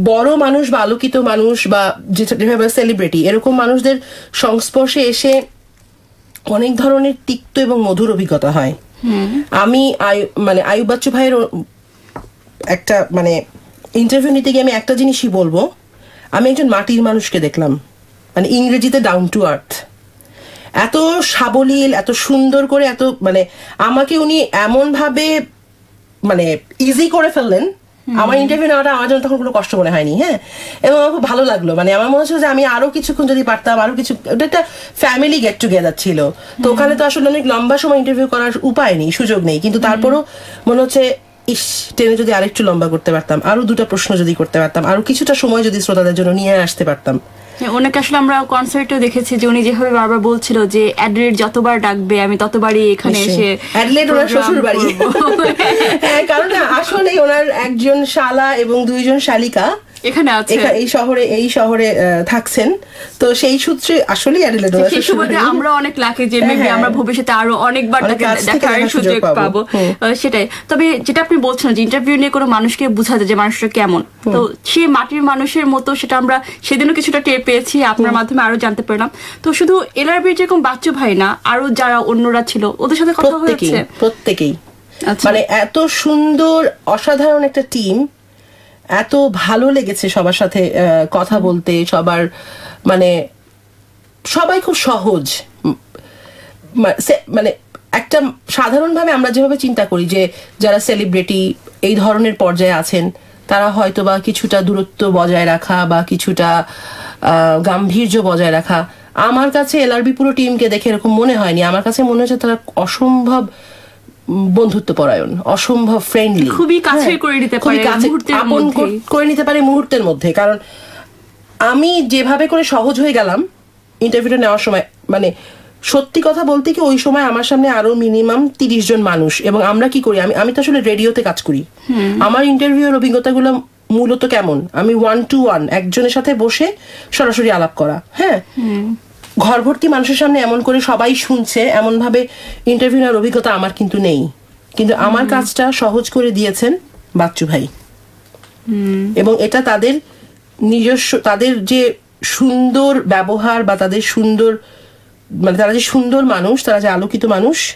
বড় মানুষ বা আলোকিত মানুষ বা যেভাবে সেলিব্রিটি এরকম মানুষদের সংস্পর্শে এসে অনেক ধরনের তিক্ত এবং মধুর অভিজ্ঞতা হয়। আমি আয়ু মানে আয়ুব বাচ্চু ভাইয়ের একটা মানে ইন্টারভিউ নিতে গিয়ে আমি একটা জিনিসই বলব। আমি একজন মাটির মানুষকে দেখলাম। মানে ইংরেজিতে ডাউন টু আর্থ এত সাবলীল এত সুন্দর করে এত মানে আমাকে উনি এমন ভাবে মানে ইজি করে ফেললেন। আমার ইন্টারভিউ নেওয়াটা আমার জন্য তখন কোনো কষ্ট মনে হয়নি হ্যাঁ? এবং আমার খুব ভালো লাগল। মানে আমার মনে হচ্ছে যে আমি আরও কিছুক্ষণ যদি পারতাম আরও কিছু ওটা একটা ফ্যামিলি গেট টুগেদার ছিল। তো ওখানে তো আসলে অনেক লম্বা সময় ইন্টারভিউ করার উপায় নেই সুযোগ নেই। কিন্তু তারপরও মনে হচ্ছে ইস টেনে যদি আরেকটু লম্বা করতে পারতাম আরও দুটো প্রশ্ন যদি করতে পারতাম আরও কিছুটা সময় যদি শ্রোতাদের জন্য নিয়ে আসতে পারতাম। ওনাকে আসলে আমরা কনসার্টেও দেখেছি যে উনি যেভাবে বারবার বলছিল যে অ্যাডলেট যতবার ডাকবে আমি ততবারই এখানে এসে অ্যাডলেট ওনার শ্বশুর বাড়ি। হ্যাঁ কারণ আসলে ওনার একজন শালা এবং দুইজন শালিকা। এখানে আছে। এই শহরে এই শহরে থাকছেন। তো সেই সূত্রে আসলে সেই সুবাদে আমরা অনেক লাকি যে হ্যাঁ, মেবি হ্যাঁ। আমরা ভবিষ্যতে আরও অনেকবার তাকে দেখার সুযোগ পাবো। সেটাই। তবে যেটা আপনি বলছেন যে ইন্টারভিউ নিয়ে কোনো মানুষকে বোঝা যায় যে মানুষটা কেমন। তো সে মাটির মানুষের মতো সেটা আমরা সেদিনও কিছুটা টের পেয়েছি আপনার মাধ্যমে আরও জানতে পারলাম। তো শুধু এলআরবির যেরকম বাচ্চু ভাই না আরও যারা অন্যরা ছিল ওদের সাথে কথা হয়েছে? প্রত্যেকেই। আচ্ছা। মানে এত সুন্দর অসাধারণ একটা টিম এত ভালো লেগেছে সবার সাথে কথা বলতে, সবার মানে সবাই খুব সহজ। মানে একটা সাধারণভাবে আমরা যেভাবে চিন্তা করি যে, যারা সেলিব্রিটি এই ধরনের পর্যায়ে আছেন, তারা হয়তো বা কিছুটা দূরত্ব বজায় রাখা বা কিছুটা গাম্ভীর্য বজায় রাখা। আমার কাছে এলআরবি পুরো টিমকে দেখে এরকম মনে হয়নি। আমার কাছে মনে হচ্ছে তারা অসম্ভব উম, বন্ধুত্বপরায়ণ অসম্ভব ফ্রেন্ডলি খুবই কাছের করে নিতে পারে, মুহূর্তের আপন করে নিতে পারে মুহূর্তের মধ্যে। কারণ আমি যেভাবে করে সহজ হয়ে গেলাম ইন্টারভিউটা নেওয়ার সময় মানে সত্যি কথা বলতে কি ওই সময় আমার সামনে আরও মিনিমাম তিরিশ জন মানুষ এবং আমরা কি করি? আমি আমি তো আসলে রেডিওতে কাজ করি। আমার ইন্টারভিউর অভিজ্ঞতাগুলো মূলত কেমন? আমি ওয়ান টু ওয়ান একজনের সাথে বসে সরাসরি আলাপ করা। হ্যাঁ? ঘর ভর্তি মানুষের সামনে এমন করে সবাই শুনছে এমন ভাবে ইন্টারভিউ নেওয়ার অভিজ্ঞতা আমার কিন্তু নেই। কিন্তু আমার কাজটা সহজ করে দিয়েছেন বাচ্চু ভাই। এবং এটা তাদের নিজস্ব তাদের যে সুন্দর ব্যবহার বা তাদের সুন্দর মানে তারা যে সুন্দর মানুষ তারা যে আলোকিত মানুষ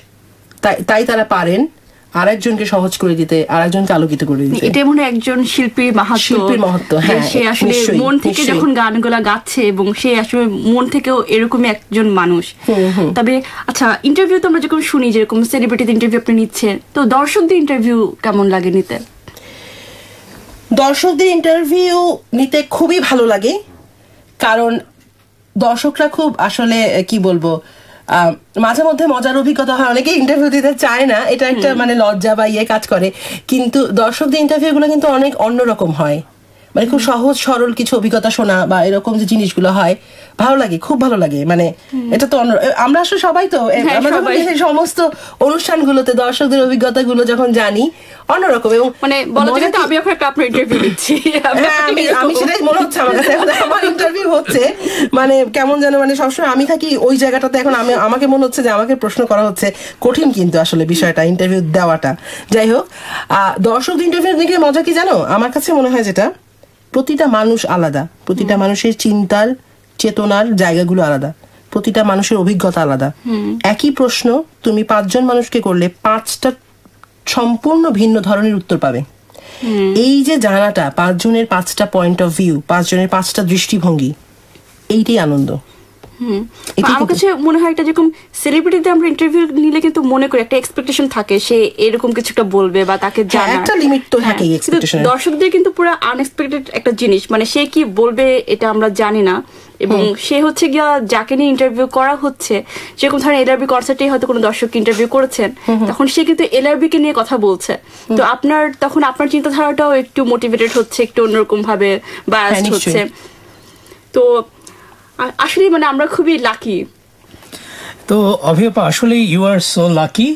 তাই তাই তারা পারেন। আর একজনকে সহজ করে দিতে আর একজনকে আলোকিত করে দিতে। এটা মনে একজন শিল্পীর মাহাত্ম। শিল্পীর মাহাত্ম্য, হ্যাঁ, সে আসলে মন থেকে যখন গানগুলা গাচ্ছে এবং সে আসলে মন থেকেও এরকমই একজন মানুষ। তবে আচ্ছা ইন্টারভিউ তো আমরা যখন শুনি যেরকম সেলিব্রিটির ইন্টারভিউ আপনি নিচ্ছেন তো দর্শকদের ইন্টারভিউ কেমন লাগে নিতে? দর্শকদের ইন্টারভিউ নিতে খুবই ভালো লাগে কারণ দর্শকরা খুব আসলে কি বলব আহ, মাঝে মধ্যে মজার অভিজ্ঞতা হয়। অনেকে ইন্টারভিউ দিতে চায় না এটা একটা মানে লজ্জা বা ইয়ে কাজ করে। কিন্তু দর্শকদের ইন্টারভিউ গুলো কিন্তু অনেক অন্যরকম হয়। মানে খুব সহজ সরল কিছু অভিজ্ঞতা শোনা বা এরকম যে জিনিসগুলো হয় ভালো লাগে খুব ভালো লাগে। মানে এটা তো আমরা আসলে সবাই তো হ্যাঁ। এই সমস্ত অনুষ্ঠানগুলোতে দর্শকদের অভিজ্ঞতাগুলো যখন জানি অন্যরকম এবং মানে বলা যায় তো আমি এখন একটা আপনার ইন্টারভিউ দিচ্ছি। হ্যাঁ, আমি আমি সেটাই মনে হচ্ছে আমার কাছে। আমার ইন্টারভিউ হচ্ছে মানে কেমন যেন মানে সবসময় আমি থাকি ওই জায়গাটাতে এখন আমি আমাকে মনে হচ্ছে যে আমাকে প্রশ্ন করা হচ্ছে কঠিন কিন্তু আসলে বিষয়টা ইন্টারভিউ দেওয়াটা। যাই হোক আহ, দর্শক ইন্টারভিউ দেখে মজা কি জানো? আমার কাছে মনে হয় যেটা প্রতিটা মানুষ আলাদা প্রতিটা মানুষের চিন্তার চেতনার জায়গাগুলো আলাদা প্রতিটা মানুষের অভিজ্ঞতা আলাদা। একই প্রশ্ন তুমি পাঁচজন মানুষকে করলে পাঁচটা সম্পূর্ণ ভিন্ন ধরনের উত্তর পাবে। এই যে জানাটা পাঁচজনের পাঁচটা পয়েন্ট অফ ভিউ পাঁচজনের পাঁচটা দৃষ্টিভঙ্গি এইটাই আনন্দ। আমার কাছে মনে হয় এটা যেরকম সেলিব্রিটিতে আমরা ইন্টারভিউ নিলে কিন্তু মনে করি একটা এক্সপেকটেশন থাকে সে এরকম কিছু একটা বলবে বা তাকে হ্যাঁ, জানার। একটা limit তো হ্যাঁ, expectation এর। দর্শকদের কিন্তু পুরো আনএক্সপেক্টেড একটা জিনিস মানে সে কি বলবে এটা আমরা জানি না। এবং সে হচ্ছে গিয়া যাকে নিয়ে ইন্টারভিউ করা হচ্ছে যেরকম ধরেন এলআরবি কনসার্টেই হয়তো কোনো দর্শক ইন্টারভিউ করেছেন তখন সে কিন্তু এলআরবি কে নিয়ে কথা বলছে। তো আপনার তখন আপনার চিন্তাধারাটাও একটু মোটিভেটেড হচ্ছে একটু অন্যরকম ভাবে বায়াস হ্যাঁ, হচ্ছে। তো আসলে মানে আমরা খুবই লাকি তো অভিপা আসলে ইউ আর সো লাকি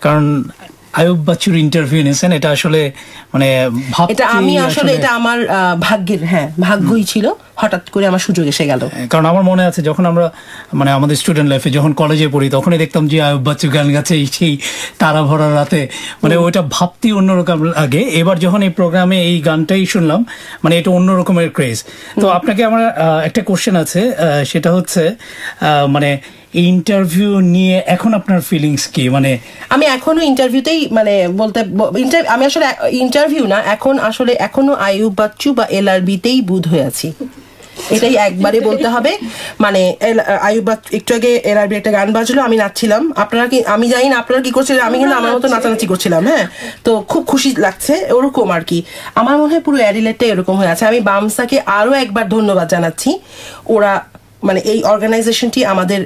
কারণ আয়ুব বাচ্চুর ইন্টারভিউ নিয়েছেন এটা আসলে মানে এটা আমি আসলে এটা আমার ভাগ্যের হ্যাঁ ভাগ্যই ছিল হঠাৎ করে আমার সুযোগ এসে গেল। কারণ আমার মনে আছে যখন আমরা মানে আমাদের স্টুডেন্ট লাইফে যখন কলেজে পড়ি তখনই দেখতাম যে আয়ুব বাচ্চু গান গাছে সেই তারা ভরা রাতে। মানে ওইটা ভাবতেই অন্যরকম লাগে। এবার যখন এই প্রোগ্রামে এই গানটাই শুনলাম মানে এটা অন্য রকমের ক্রেজ তো আপনাকে আমার একটা কোশ্চেন আছে সেটা হচ্ছে আহ, মানে ইন্টারভিউ নিয়ে এখন আপনার ফিলিংস কি? মানে আমি এখনও ইন্টারভিউতেই মানে বলতে আমি আসলে ইন্টারভিউ না, এখন আসলে এখনও আয়ুব বাচ্চু বা এলআরবিতেই বুধ হয়ে আছি। এটাই একবারে বলতে হবে। মানে আয়ুব একটু আগে এলআরবি একটা গান বাজলো, আমি নাচছিলাম। আপনারা কি আমি জানি না আপনারা কি করছিলেন, আমি কিন্তু আমার মতো নাচানাচি করছিলাম হ্যাঁ? তো খুব খুশি লাগছে, ওরকম আর কি। আমার মনে হয় পুরো অ্যাডিলেটটা এরকম হয়ে আছে। আমি বামসাকে আরও একবার ধন্যবাদ জানাচ্ছি। ওরা মানে এই অর্গানাইজেশনটি আমাদের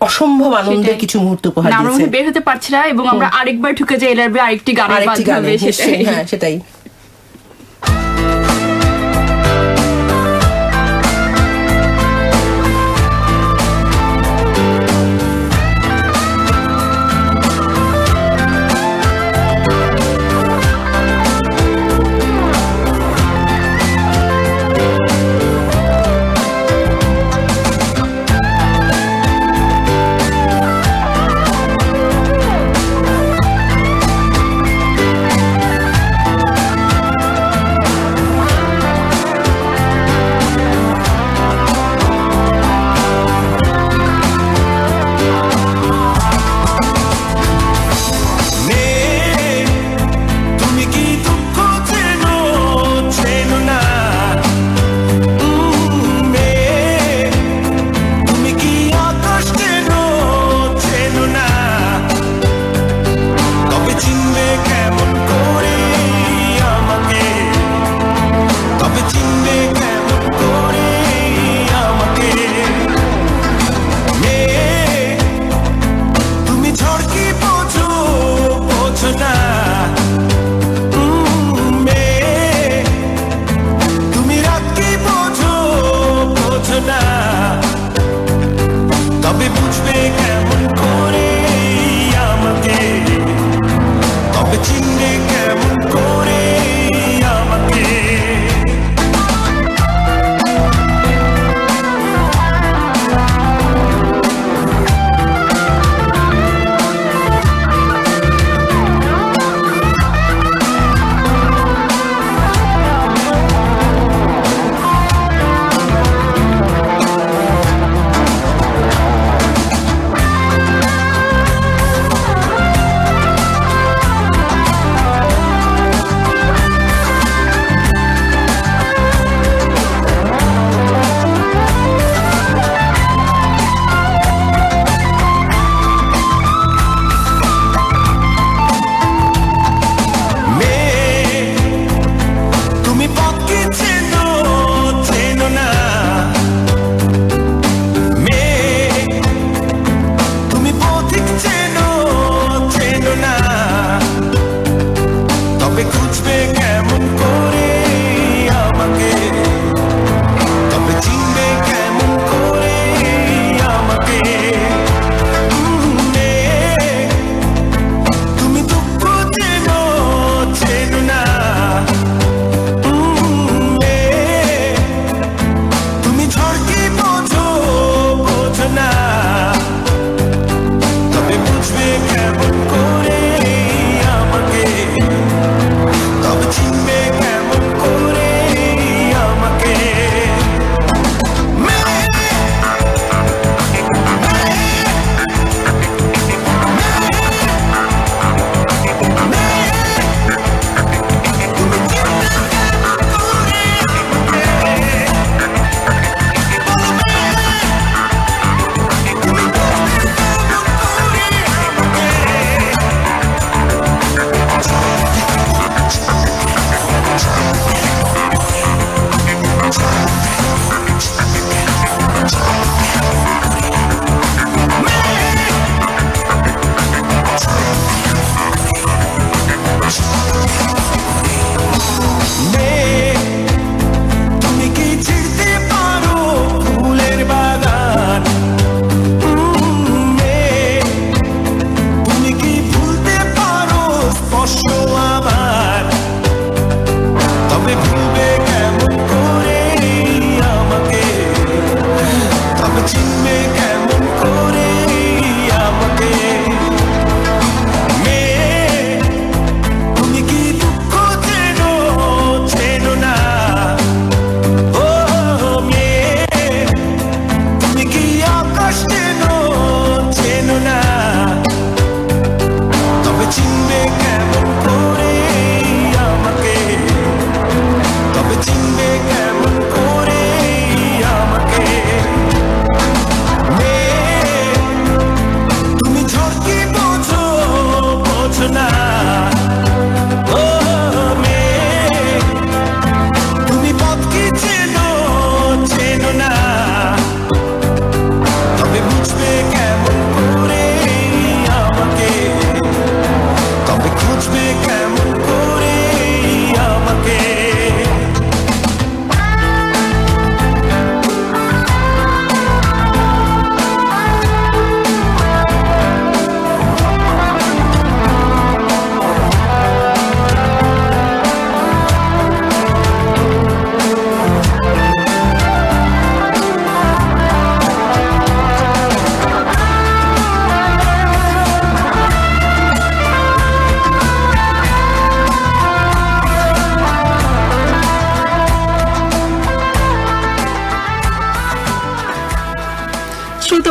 অসম্ভব আনন্দের কিছু মুহূর্ত উপহার দিয়েছে আমরা বের হতে পারছি না এবং আমরা আরেকবার ঢুকে যাই এলআরবি আরেকটি গানের মাধ্যমে সেটাই। হ্যাঁ সেটাই।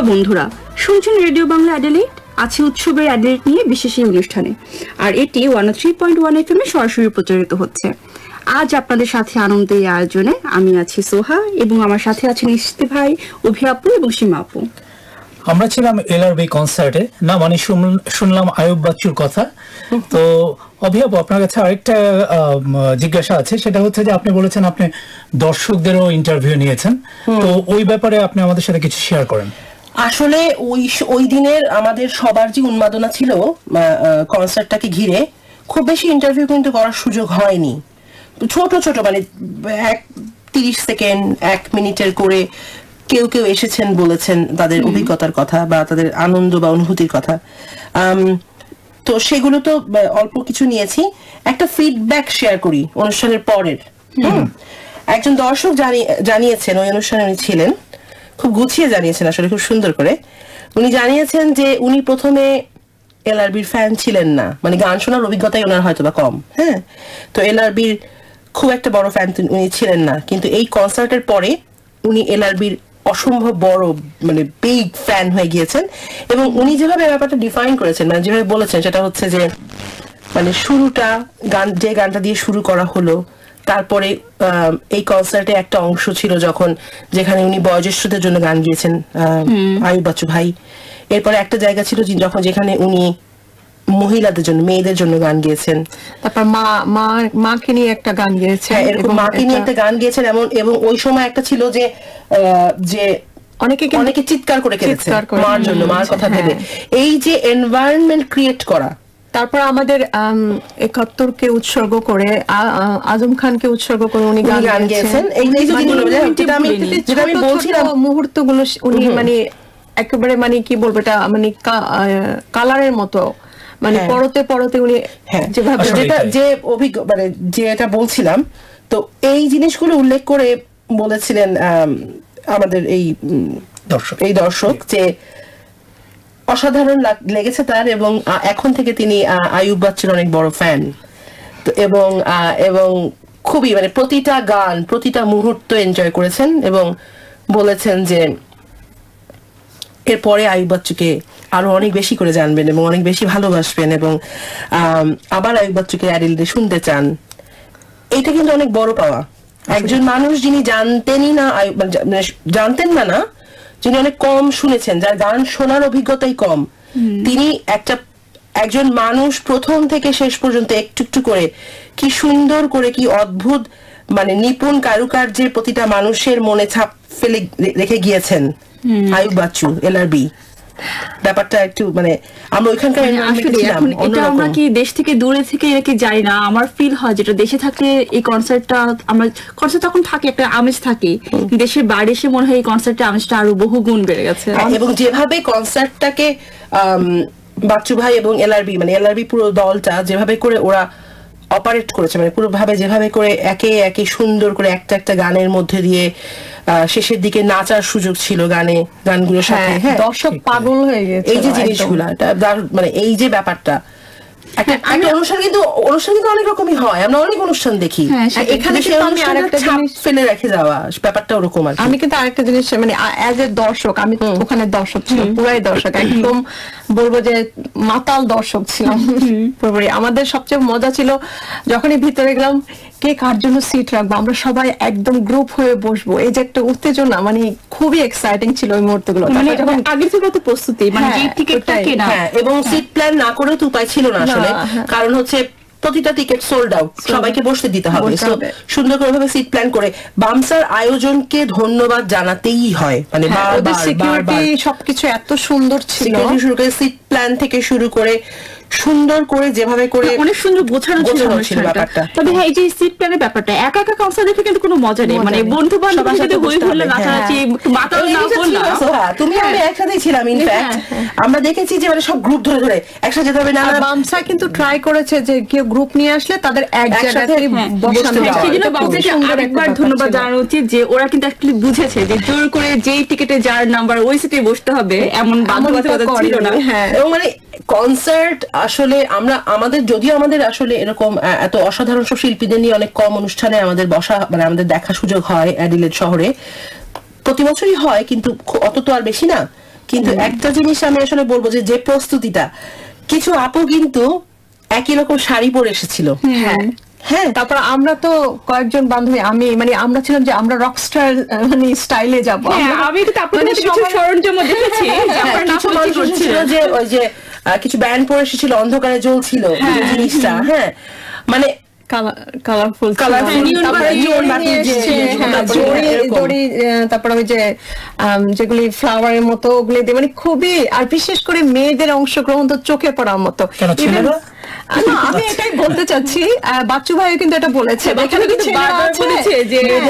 বন্ধুরা শুনছেন রেডিও বাংলা অ্যাডেলেট? আছে উৎসবের অ্যাডেলেট নিয়ে বিশেষ অনুষ্ঠানে। আর এটি one three point one F M সরাসরি প্রচারিত হচ্ছে। আজ আপনাদের সাথে আনন্দ এই আয়োজনে আমি আছি সোহা এবং আমার সাথে আছেন ইস্তে ভাই অভি আপু এবং সীমা আপু। আমরা ছিলাম এলআরবি কনসার্টে। না মানে শুনল- শুনলাম আয়ুব বাচ্চুর কথা। তো অভিয়াপ আপনার কাছে আরেকটা জিজ্ঞাসা আছে। সেটা হচ্ছে যে আপনি বলেছেন আপনি দর্শকদেরও ইন্টারভিউ নিয়েছেন। তো ওই ব্যাপারে আপনি আমাদের সাথে কিছু শেয়ার করেন। আসলে ওই ওই দিনের আমাদের সবার যে উন্মাদনা ছিল কনসার্টটাকে ঘিরে খুব বেশি ইন্টারভিউ কিন্তু করার সুযোগ হয়নি। ছোট ছোট মানে এক তিরিশ সেকেন্ড এক মিনিটের করে কেউ কেউ এসেছেন বলেছেন তাদের অভিজ্ঞতার কথা বা তাদের আনন্দ বা অনুভূতির কথা। তো সেগুলো তো অল্প কিছু নিয়েছি। একটা ফিডব্যাক শেয়ার করি অনুষ্ঠানের পরের। একজন দর্শক জানি- জানিয়েছেন ওই অনুষ্ঠানে উনি ছিলেন। খুব গুছিয়ে জানিয়েছেন আসলে, খুব সুন্দর করে। উনি জানিয়েছেন যে উনি প্রথমে এলআরবির ফ্যান ছিলেন না। মানে গান শোনার অভিজ্ঞতাই ওনার হয়তো বা কম হ্যাঁ? তো এলআরবির খুব একটা বড় ফ্যান উনি ছিলেন না। কিন্তু এই কনসার্টের পরে উনি এলআরবির অসম্ভব বড় মানে বিগ ফ্যান হয়ে গিয়েছেন। এবং উনি যেভাবে ব্যাপারটা ডিফাইন করেছেন মানে যেভাবে বলেছেন, সেটা হচ্ছে যে মানে শুরুটা, গান, যে গানটা দিয়ে শুরু করা হলো তারপরে আহ, এই কনসার্টে একটা অংশ ছিল যখন যেখানে উনি বয়োজ্যেষ্ঠদের জন্য গান গিয়েছেন আয়ুব বাচ্চু ভাই। এরপরে একটা জায়গা ছিল যখন যেখানে উনি মহিলাদের জন্য মেয়েদের জন্য গান গিয়েছেন। তারপর মা মা মাকে নিয়ে একটা গান গেয়েছে হ্যাঁ এরকম মাকে নিয়ে একটা গান গিয়েছেন এমন এবং ওই সময় একটা ছিল যে আহ, যে অনেকে অনেকে চিৎকার করে কেঁদেছে মার জন্য মার কথা হ্যাঁ। ভেবে। এই যে এনভায়রনমেন্ট ক্রিয়েট করা তারপর আমাদের একাত্তরকে উৎসর্গ করে আজম খানকে উৎসর্গ করে উনি গান গেয়েছেন। যে জিনিসগুলো যেটা- উনি আমি ভুলিনি। যেটা আমি ছোট ছোট বলছিলাম মুহূর্তগুলো উনি মানে একেবারে মানে কি বলব এটা মানে কালারের মতো। মানে হ্যাঁ। পরতে পরতে উনি হ্যাঁ। যেভাবে যেটা যে অভিজ্ঞ মানে যেটা বলছিলাম তো এই জিনিসগুলো উল্লেখ করে বলেছিলেন আম, আমাদের এই উম, দর্শক। এই দর্শক যে অসাধারণ লাগ- লেগেছে তার এবং এখন থেকে তিনি আয়ুব বাচ্চুর অনেক বড় ফ্যান এবং এবং খুবই মানে প্রতিটা গান প্রতিটা মুহূর্ত এনজয় করেছেন এবং বলেছেন যে এরপরে আয়ুব বাচ্চুকে আরও অনেক বেশি করে জানবেন এবং অনেক বেশি ভালোবাসবেন এবং আবার আয়ুব বাচ্চুকে অ্যাডিলদে শুনতে চান। এটা কিন্তু অনেক বড় পাওয়া। একজন মানুষ যিনি জানতেনই না মানে জানতেন না না যিনি অনেক কম শুনেছেন যার গান শোনার অভিজ্ঞতাই কম। তিনি একটা একজন মানুষ প্রথম থেকে শেষ পর্যন্ত একটু একটু করে কি সুন্দর করে কি অদ্ভুত মানে নিপুণ কারুকার্যের প্রতিটা মানুষের মনে ছাপ ফেলে রেখে গিয়েছেন। আয়ুব বাচ্চু এলআরবি ব্যাপারটা একটু মানে আমরা ওইখানকার মানে এটা আমরা কি দেশ থেকে দূরে থেকে নাকি জানি না? আমার ফিল হয় যেটা দেশে থাকলে এই কনসার্টটা আমরা কনসার্ট তখন থাকে একটা আমেজ থাকে। দেশের বাইরে এসে মনে হয় এই কনসার্টের আমেজটা আরও বহু গুণ বেড়ে গেছে। হ্যাঁ, এবং যেভাবে কনসার্টটাকে বাচ্চু ভাই এবং এলআরবি মানে এলআরবি পুরো দলটা যেভাবে করে ওরা অপারেট করেছে মানে পুরো ভাবে যেভাবে করে একে একে সুন্দর করে একটা একটা গানের মধ্যে দিয়ে শেষের দিকে নাচার সুযোগ ছিল গানে গানগুলোর সাথে। হ্যাঁ হ্যাঁ দর্শক পাগল হয়ে গেছে এই যে জিনিসগুলা মানে এই যে ব্যাপারটা একটা অনুষ্ঠান কিন্তু অনুষ্ঠান কিন্তু অনেক রকমই হয় আমরা অনেক অনুষ্ঠান দেখি। হ্যাঁ, এখানে কিন্তু কিন্তু আমি আরেকটা জিনিস- ফেলে রেখে যাওয়া ব্যাপারটা ওরকম আর আমি কিন্তু আরেকটা জিনিস মানে অ্যাজ এ দর্শক আমি ওখানে দর্শক ছিলাম পুরাই দর্শক একদম বলব যে মাতাল দর্শক ছিলাম। পুরোপুরি। আমাদের সবচেয়ে মজা ছিল যখনই ভিতরে গেলাম কে কার জন্য সিট রাখব? আমরা সবাই একদম গ্রুপ হয়ে বসবো। এই যে একটা উত্তেজনা মানে খুবই এক্সাইটিং ছিল ওই মুহূর্তগুলো। মানে যখন আগে থেকে তো প্রস্তুতি মানে হ্যাঁ, টিকিটটা কেনা? হ্যাঁ এবং সিট প্ল্যান না করেও তো উপায় ছিল না আসলে। হ্যাঁ। কারণ হচ্ছে প্রতিটা টিকিট সোল্ড আউট সবাইকে বসতে দিতে হবে। সুন্দর করে ভাবে সিট প্ল্যান করে বামসার আয়োজনকে ধন্যবাদ জানাতেই হয়। মানে হ্যাঁ, সিকিউরিটি সবকিছু এত সুন্দর ছিল। শুরু করে সিট প্ল্যান থেকে শুরু করে সুন্দর করে যেভাবে করে অনেক সুন্দর গোছানো ছিল ব্যাপারটা। তবে হ্যাঁ এই যে সিট প্ল্যানের ব্যাপারটা একা একা কনসার্ট দেখে কিন্তু কোনো মজা নেই। মানে বন্ধু বান্ধব সাথে হই হলে নাচানাচি হ্যাঁ। একটু মাতাল না সোহা, তুমি আমি একসাথেই ছিলাম ইনফ্যাক্ট আমরা দেখেছি যে মানে সব গ্রুপ ধরে ধরে একসাথে যেতে হবে না আর বামসা কিন্তু ট্রাই করেছে যে কেউ গ্রুপ নিয়ে আসলে তাদের এক একসাথে, হ্যাঁ, বসানো বসতে যায়। দেওয়া। সেই জন্য এটা খুবই বাবুকে সুন্দর একটা আরেকবার ব্যাপার ধন্যবাদ জানানো উচিত যে ওরা কিন্তু অ্যাকচুয়ালি বুঝেছে যে জোর করে যেই টিকিটে যার নাম্বার ওই সিটে বসতে হবে। এমন বাধ্যবাধকতা ছিল না। হ্যাঁ। এবং মানে কনসার্ট আসলে আমরা আমাদের যদিও আমাদের আসলে এরকম এত অসাধারণ সব শিল্পীদের নিয়ে অনেক কম অনুষ্ঠানে আমাদের বসা মানে আমাদের দেখা সুযোগ হয় অ্যাডিলেড শহরে। প্রতি বছরই হয় কিন্তু অত তো আর বেশি না। কিন্তু একটা জিনিস আমি আসলে বলব যে যে প্রস্তুতিটা কিছু আপু কিন্তু একই রকম শাড়ি পরে এসেছিল। হ্যাঁ। হ্যাঁ। তারপর আমরা তো কয়েকজন বান্ধবী আমি মানে আমরা ছিলাম যে আমরা রকস্টার মানে স্টাইলে যাব। হ্যাঁ, আমি কিন্তু আপনাদের মানে কিছু সরঞ্জাম দেখেছি যে হ্যাঁ। যে ওই যে কিছু ব্যান্ড পরে এসেছিল অন্ধকারে জ্বলছিল যে জিনিসটা হ্যাঁ। মানে কালারফুল তারপরে হ্যাঁ, ওই যে যেগুলি ফ্লাওয়ারের মতো ওগুলি দিয়ে মানে খুবই আর বিশেষ করে মেয়েদের অংশগ্রহণ তো চোখে পড়ার মতো। আমি এটাই বলতে চাচ্ছি বাচ্চু ভাই কিন্তু এটা বলেছে এখানে কিন্তু। বলেছে যে হ্যাঁ,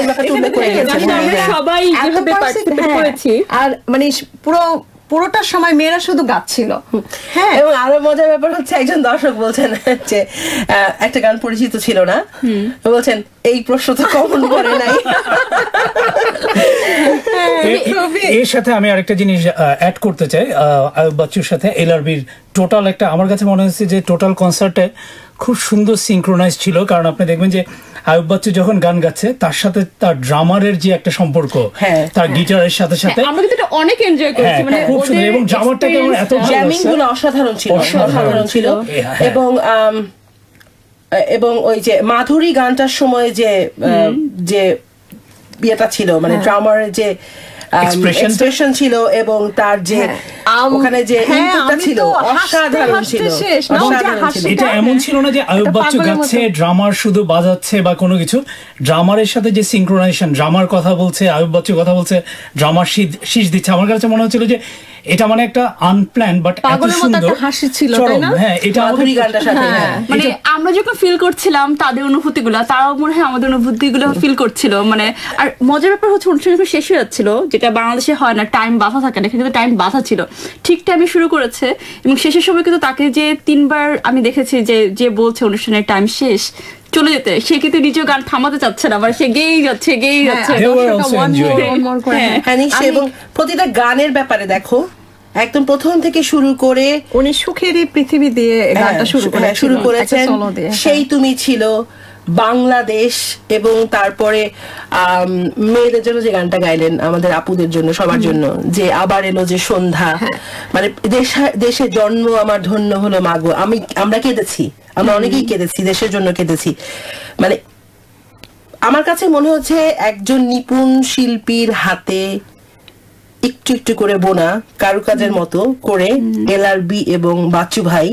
হ্যাঁ, হ্যাঁ। সবাই হ্যাঁ, করেছি। আর মানে পুরো পুরোটার সময় মেয়েরা শুধু গাচ্ছিল। হ্যাঁ। এবং আরও মজার ব্যাপার হচ্ছে একজন দর্শক বলছেন যে একটা গান পরিচিত ছিল না। বলছেন এই প্রশ্ন তো কমন করে নাই। এ- এর সাথে আমি আরেকটা জিনিস অ্যাড করতে চাই। বাচ্চুর সাথে এলআরবির টোটাল একটা আমার কাছে মনে হচ্ছে যে টোটাল কনসার্টে খুব সুন্দর সিঙ্ক্রোনাইজ ছিল কারণ আপনি দেখবেন যে আয়ুব বাচ্চু যখন গান গাচ্ছে তার সাথে তার ড্রামারের যে একটা সম্পর্ক হ্যাঁ, তার গিটারের সাথে সাথে আমরা কিন্তু এটা অনেক এনজয় করেছি হ্যাঁ, মানে খুব সুন্দর। এবং ড্রামারটাকে আমার এত জ্যামিংগুলো অসাধারণ ছিল অসাধারণ ছিল। হ্যাঁ। এবং এবং ওই যে মাধুরী গানটার সময় যে যে ইয়েটা ছিল মানে ড্রামারের যে? এক্সপ্রেশন ছিল এবং তার যে ওখানে যে হ্যাঁ, ইনপুটটা ছিল অসাধারণ ছিল অসাধারণ ছিল। এটা এমন ছিল না যে আয়ুব বাচ্চু গাচ্ছে ড্রামার শুধু বাজাচ্ছে বা কোনো কিছু। ড্রামারের সাথে যে সিঙ্ক্রোনাইজেশন ড্রামার কথা বলছে আয়ুব বাচ্চু কথা বলছে ড্রামার শীষ দিচ্ছে আমার কাছে মনে হচ্ছিল যে এটা মানে একটা আনপ্ল্যান বাট এত সুন্দর হাসি ছিল, তাই না? হ্যাঁ এটা আমাদের গানটার সাথে হ্যাঁ মানে আমরা যখন ফিল করছিলাম তাদের অনুভূতিগুলো তারাও মনে হয় আমাদের অনুভূতিগুলো ফিল করছিল মানে আর মজার ব্যাপার হচ্ছে অনুষ্ঠান যখন শেষ হয়ে যাচ্ছিল যেটা বাংলাদেশে হয় না টাইম বাধা থাকে না কিন্তু টাইম বাধা ছিল ঠিক টাইমে শুরু করেছে এবং শেষের সময় কিন্তু তাকে যে তিনবার আমি দেখেছি যে যে বলছে অনুষ্ঠানের টাইম শেষ চলে যেতে। সে কিন্তু নিজেও গান থামাতে চাচ্ছে না মানে সে গেয়েই যাচ্ছে গেয়েই যাচ্ছে। were also enjoying. হ্যাঁ। এবং প্রতিটা গানের ব্যাপারে দেখো একদম প্রথম থেকে শুরু করে উনি সুখেরই পৃথিবী দিয়ে গানটা হ্যাঁ, শুরু হ্যাঁ, করেছিলেন, শুরু করেছেন। হ্যাঁ। সেই তুমি ছিল বাংলাদেশ এবং তারপরে মেয়েদের জন্য যে গানটা গাইলেন আমাদের আপুদের জন্য সবার জন্য যে আবার এলো যে সন্ধ্যা হ্যাঁ। মানে দেশা- দেশে জন্ম আমার ধন্য হলো মাগো আমি আমরা কেঁদেছি। আমরা অনেকেই কেঁদেছি দেশের জন্য কেঁদেছি। মানে আমার কাছে মনে হচ্ছে একজন নিপুণ শিল্পীর হাতে একটু একটু করে বোনা কারুকাজের মতো করে এলআরবি এবং বাচ্চু ভাই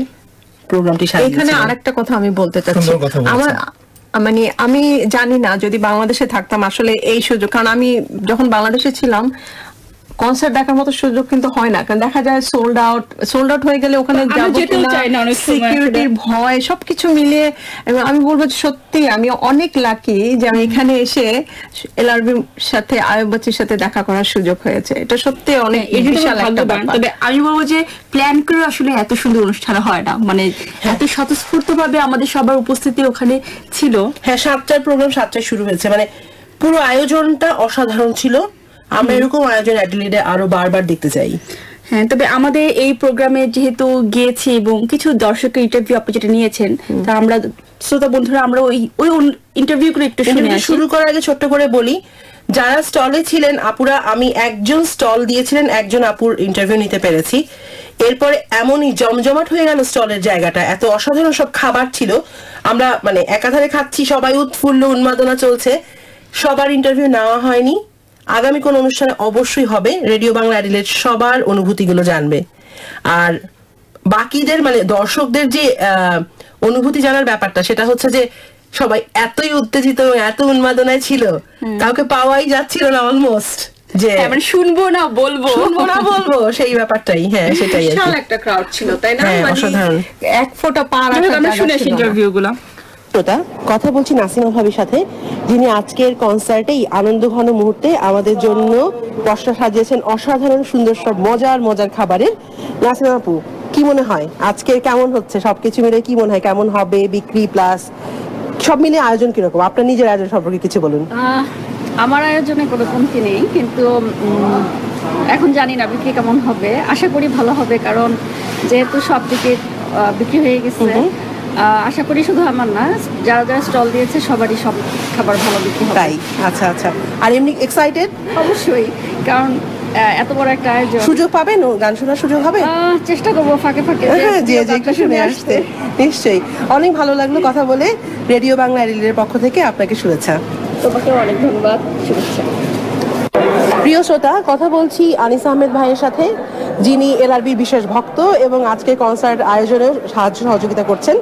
প্রোগ্রামটি এখানে সাজিয়েছেন আরেকটা কথা আমি বলতে চাচ্ছি। আমার মানে আমি জানি না যদি বাংলাদেশে থাকতাম আসলে এই সুযোগ কারণ আমি যখন বাংলাদেশে ছিলাম কনসার্ট দেখার মতো সুযোগ কিন্তু হয় না। কারণ দেখা যায় সোল্ড আউট সোল্ড আউট হয়ে গেলে ওখানে সিকিউরিটির ভয় সবকিছু মিলিয়ে আমি বলব যে সত্যি আমি অনেক লাকি যে আমি এখানে এসে এলআরবির সাথে সাথে দেখা করার সুযোগ হয়েছে। এটা সত্যি অনেক বিশাল একটা তবে আমি বলব যে প্ল্যান করে আসলে এত সুন্দর অনুষ্ঠান হয় না। মানে এত স্বতঃস্ফূর্ত ভাবে আমাদের সবার উপস্থিতি ওখানে ছিল। হ্যাঁ সাতটার প্রোগ্রাম সাতটায় শুরু হয়েছে। মানে পুরো আয়োজনটা অসাধারণ ছিল। আমরা এরকম আয়োজন অ্যাডিলিডে আরও বারবার দেখতে চাই। হ্যাঁ তবে আমাদের এই প্রোগ্রামে যেহেতু গিয়েছি এবং কিছু দর্শকের ইন্টারভিউ আপনি যেটা নিয়েছেন তা আমরা শ্রোতা বন্ধুরা আমরা ওই ওই ইন্টারভিউ গুলো একটু শুনে শুরু করার আগে ছোট্ট করে বলি যারা স্টলে ছিলেন আপুরা আমি একজন স্টল দিয়েছিলেন একজন আপুর ইন্টারভিউ নিতে পেরেছি। এরপরে এমনই জমজমাট হয়ে গেল স্টলের জায়গাটা এত অসাধারণ সব খাবার ছিল। আমরা মানে একাধারে খাচ্ছি সবাই উৎফুল্ল উন্মাদনা চলছে। সবার ইন্টারভিউ নেওয়া হয়নি। আগামী কোন অনুষ্ঠানে অবশ্যই হবে। রেডিও বাংলা অ্যাডিলেট সবার অনুভূতিগুলো জানবে। আর বাকিদের মানে দর্শকদের যে অনুভূতি জানার ব্যাপারটা সেটা হচ্ছে যে সবাই এতই উত্তেজিত এবং এত উন্মাদনায় ছিল কাউকে পাওয়াই যাচ্ছিল না অলমোস্ট যে হ্যাঁ, মানে শুনব না বলব। শুনব না বলব সেই ব্যাপারটাই। হ্যাঁ সেটাই। একটা ক্রাউড ছিল তাই না? হ্যাঁ, মানে অসাধারণ। এক ফোঁটা পা আমরা। ইন্টারভিউ গুলো। শ্রোতা কথা বলছি নাসিমা ভাবির সাথে যিনি আজকের কনসার্টে এই আনন্দ ঘন মুহূর্তে আমাদের জন্য পশরা সাজিয়েছেন অসাধারণ সুন্দর সব মজার মজার খাবারের। নাসিমা আপু কি মনে হয়? আজকের কেমন হচ্ছে? সবকিছু মিলে কি মনে হয়? কেমন হবে? বিক্রি প্লাস সব মিলে আয়োজন কীরকম? আপনার নিজের আয়োজন সম্পর্কে কিছু বলুন। আমার আয়োজনে কোনো কমতি নেই কিন্তু এখন জানি না বিক্রি কেমন হবে। আশা করি ভালো হবে কারণ যেহেতু সব দিকে বিক্রি হয়ে গেছে আশা করি শুধু আমার না যারা যারা স্টল দিয়েছে সবারই সব খাবার ভালো বিক্রি হবে। তাই? আচ্ছা আচ্ছা। আর এমনি এক্সাইটেড অবশ্যই কারণ এত বড় একটা আয়োজন। সুযোগ পাবেন ও গান শোনার সুযোগ হবে? চেষ্টা করব ফাঁকে ফাঁকে যে যে গানটা একটু শুনে আসতে। নিশ্চয়ই। অনেক ভালো লাগল কথা বলে। রেডিও বাংলা রিলের পক্ষ থেকে আপনাকে শুভেচ্ছা। তোমাকে অনেক ধন্যবাদ। শুভেচ্ছা। প্রিয় শ্রোতা কথা বলছি আনিস আহমেদ ভাইয়ের সাথে। যিনি এলআরবির বিশেষ ভক্ত এবং আজকে কনসার্ট আয়োজনে সাহায্য সহযোগিতা করছেন,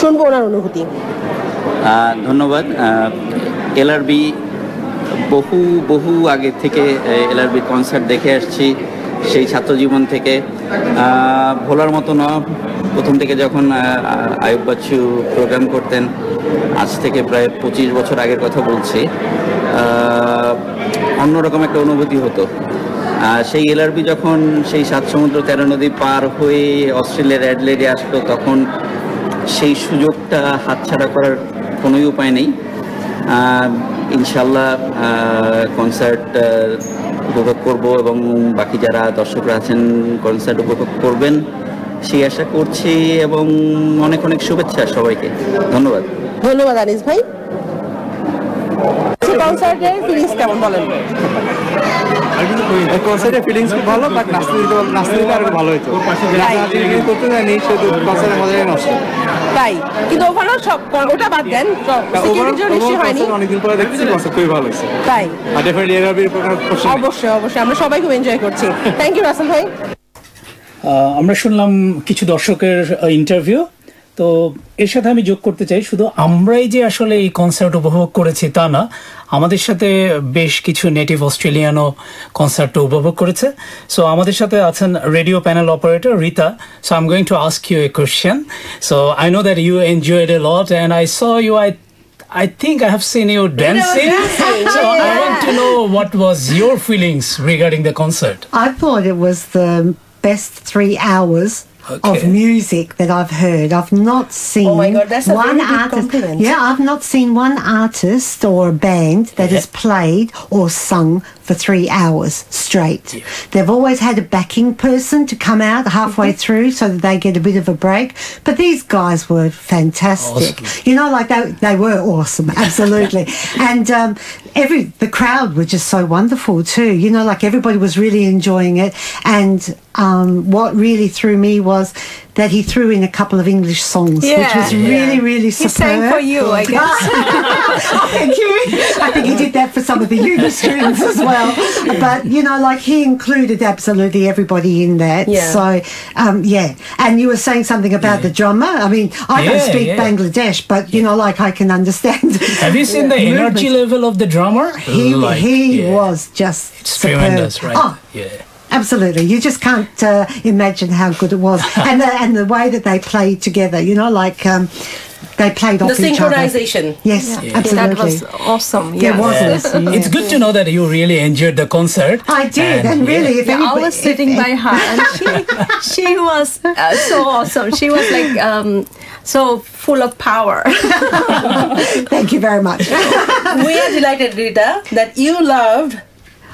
শুনব ওনার অনুভূতি। ধন্যবাদ। এলআরবি বহু বহু আগে থেকে এলআরবি কনসার্ট দেখে আসছি সেই ছাত্র জীবন থেকে ভোলার মতো ন প্রথম থেকে যখন আয়ুব বাচ্চু প্রোগ্রাম করতেন, আজ থেকে প্রায় পঁচিশ বছর আগের কথা বলছি। অন্যরকম একটা অনুভূতি হতো। সেই এলআরবি যখন সেই সাত সমুদ্র তেরো নদী পার হয়ে অস্ট্রেলিয়ার অ্যাডলেডে আসলো, তখন সেই সুযোগটা হাতছাড়া করার কোনোই উপায় নেই। ইনশাল্লাহ কনসার্ট উপভোগ করব এবং বাকি যারা দর্শকরা আছেন কনসার্ট উপভোগ করবেন, সেই আশা করছি এবং অনেক অনেক শুভেচ্ছা সবাইকে। ধন্যবাদ। ধন্যবাদ আনিস ভাই। কনসার্টের ফিলিংস কেমন বলেন? কনসার্টের ফিলিংস খুব ভালো বাট নাচতে দিতে নাচতে দিতে আরও ভালো হতো করতে জানি শুধু কনসার্টের মজাই নষ্ট। তাই কিন্তু ওভারঅল সব ওটা বাদ দেন অনেকদিন পরে কনসার্ট খুবই ভালো হয়েছে। তাই। আর ডেফিনেটলি অবশ্যই অবশ্যই আমরা সবাই খুব এনজয় করছি। থ্যাংক ইউ রাসেল ভাই। আহ, আমরা শুনলাম কিছু দর্শকের ইন্টারভিউ তো এর সাথে আমি যোগ করতে চাই শুধু আমরাই যে আসলে এই কনসার্ট উপভোগ করেছি তা না আমাদের সাথে বেশ কিছু নেটিভ অস্ট্রেলিয়ানও কনসার্টটা উপভোগ করেছে সো আমাদের সাথে আছেন radio panel operator Rita so I am going to ask you a question so I know that you enjoyed a lot and I saw you I I think I have seen you dancing. so I want to know what was your feelings regarding the concert. I thought it was the best three hours Okay. of music that I've heard. I've not seen Oh my God, that's one artist. compliment. Yeah, I've not seen one artist or band that has played or sung for three hours straight. They've always had a backing person to come out halfway Mm-hmm. through so that they get a bit of a break. But these guys were fantastic. You know, like they they were awesome, absolutely. and um, every the crowd were just so wonderful too. You know, like everybody was really enjoying it. And um, what really threw me was that he threw in a couple of English songs, which was Yeah. really, really He sang for you, I guess. oh, thank you. I think he did that for some of the younger students as well. But you know, like he included absolutely everybody in that. Yeah. So um, yeah. And you were saying something about the drummer. I mean, I don't speak yeah. Bangladesh, but you know, like I can understand. Have you seen the energy level of the drummer? He Like, he yeah. was just It's superb. tremendous, right? Oh, Yeah. Absolutely, you just can't uh, imagine how good it was, and the, and the way that they played together. You know, like um, they played off The each other. synchronization. Yes, That absolutely. was awesome. It Yeah. was Yeah. awesome, yeah. It's good to know that you really enjoyed the concert. I did, and, yeah. really, if Yeah, I was sitting if- by her, and she she was uh, so awesome. She was like um, so full of power. Thank you very much. we are delighted, Rita, that you loved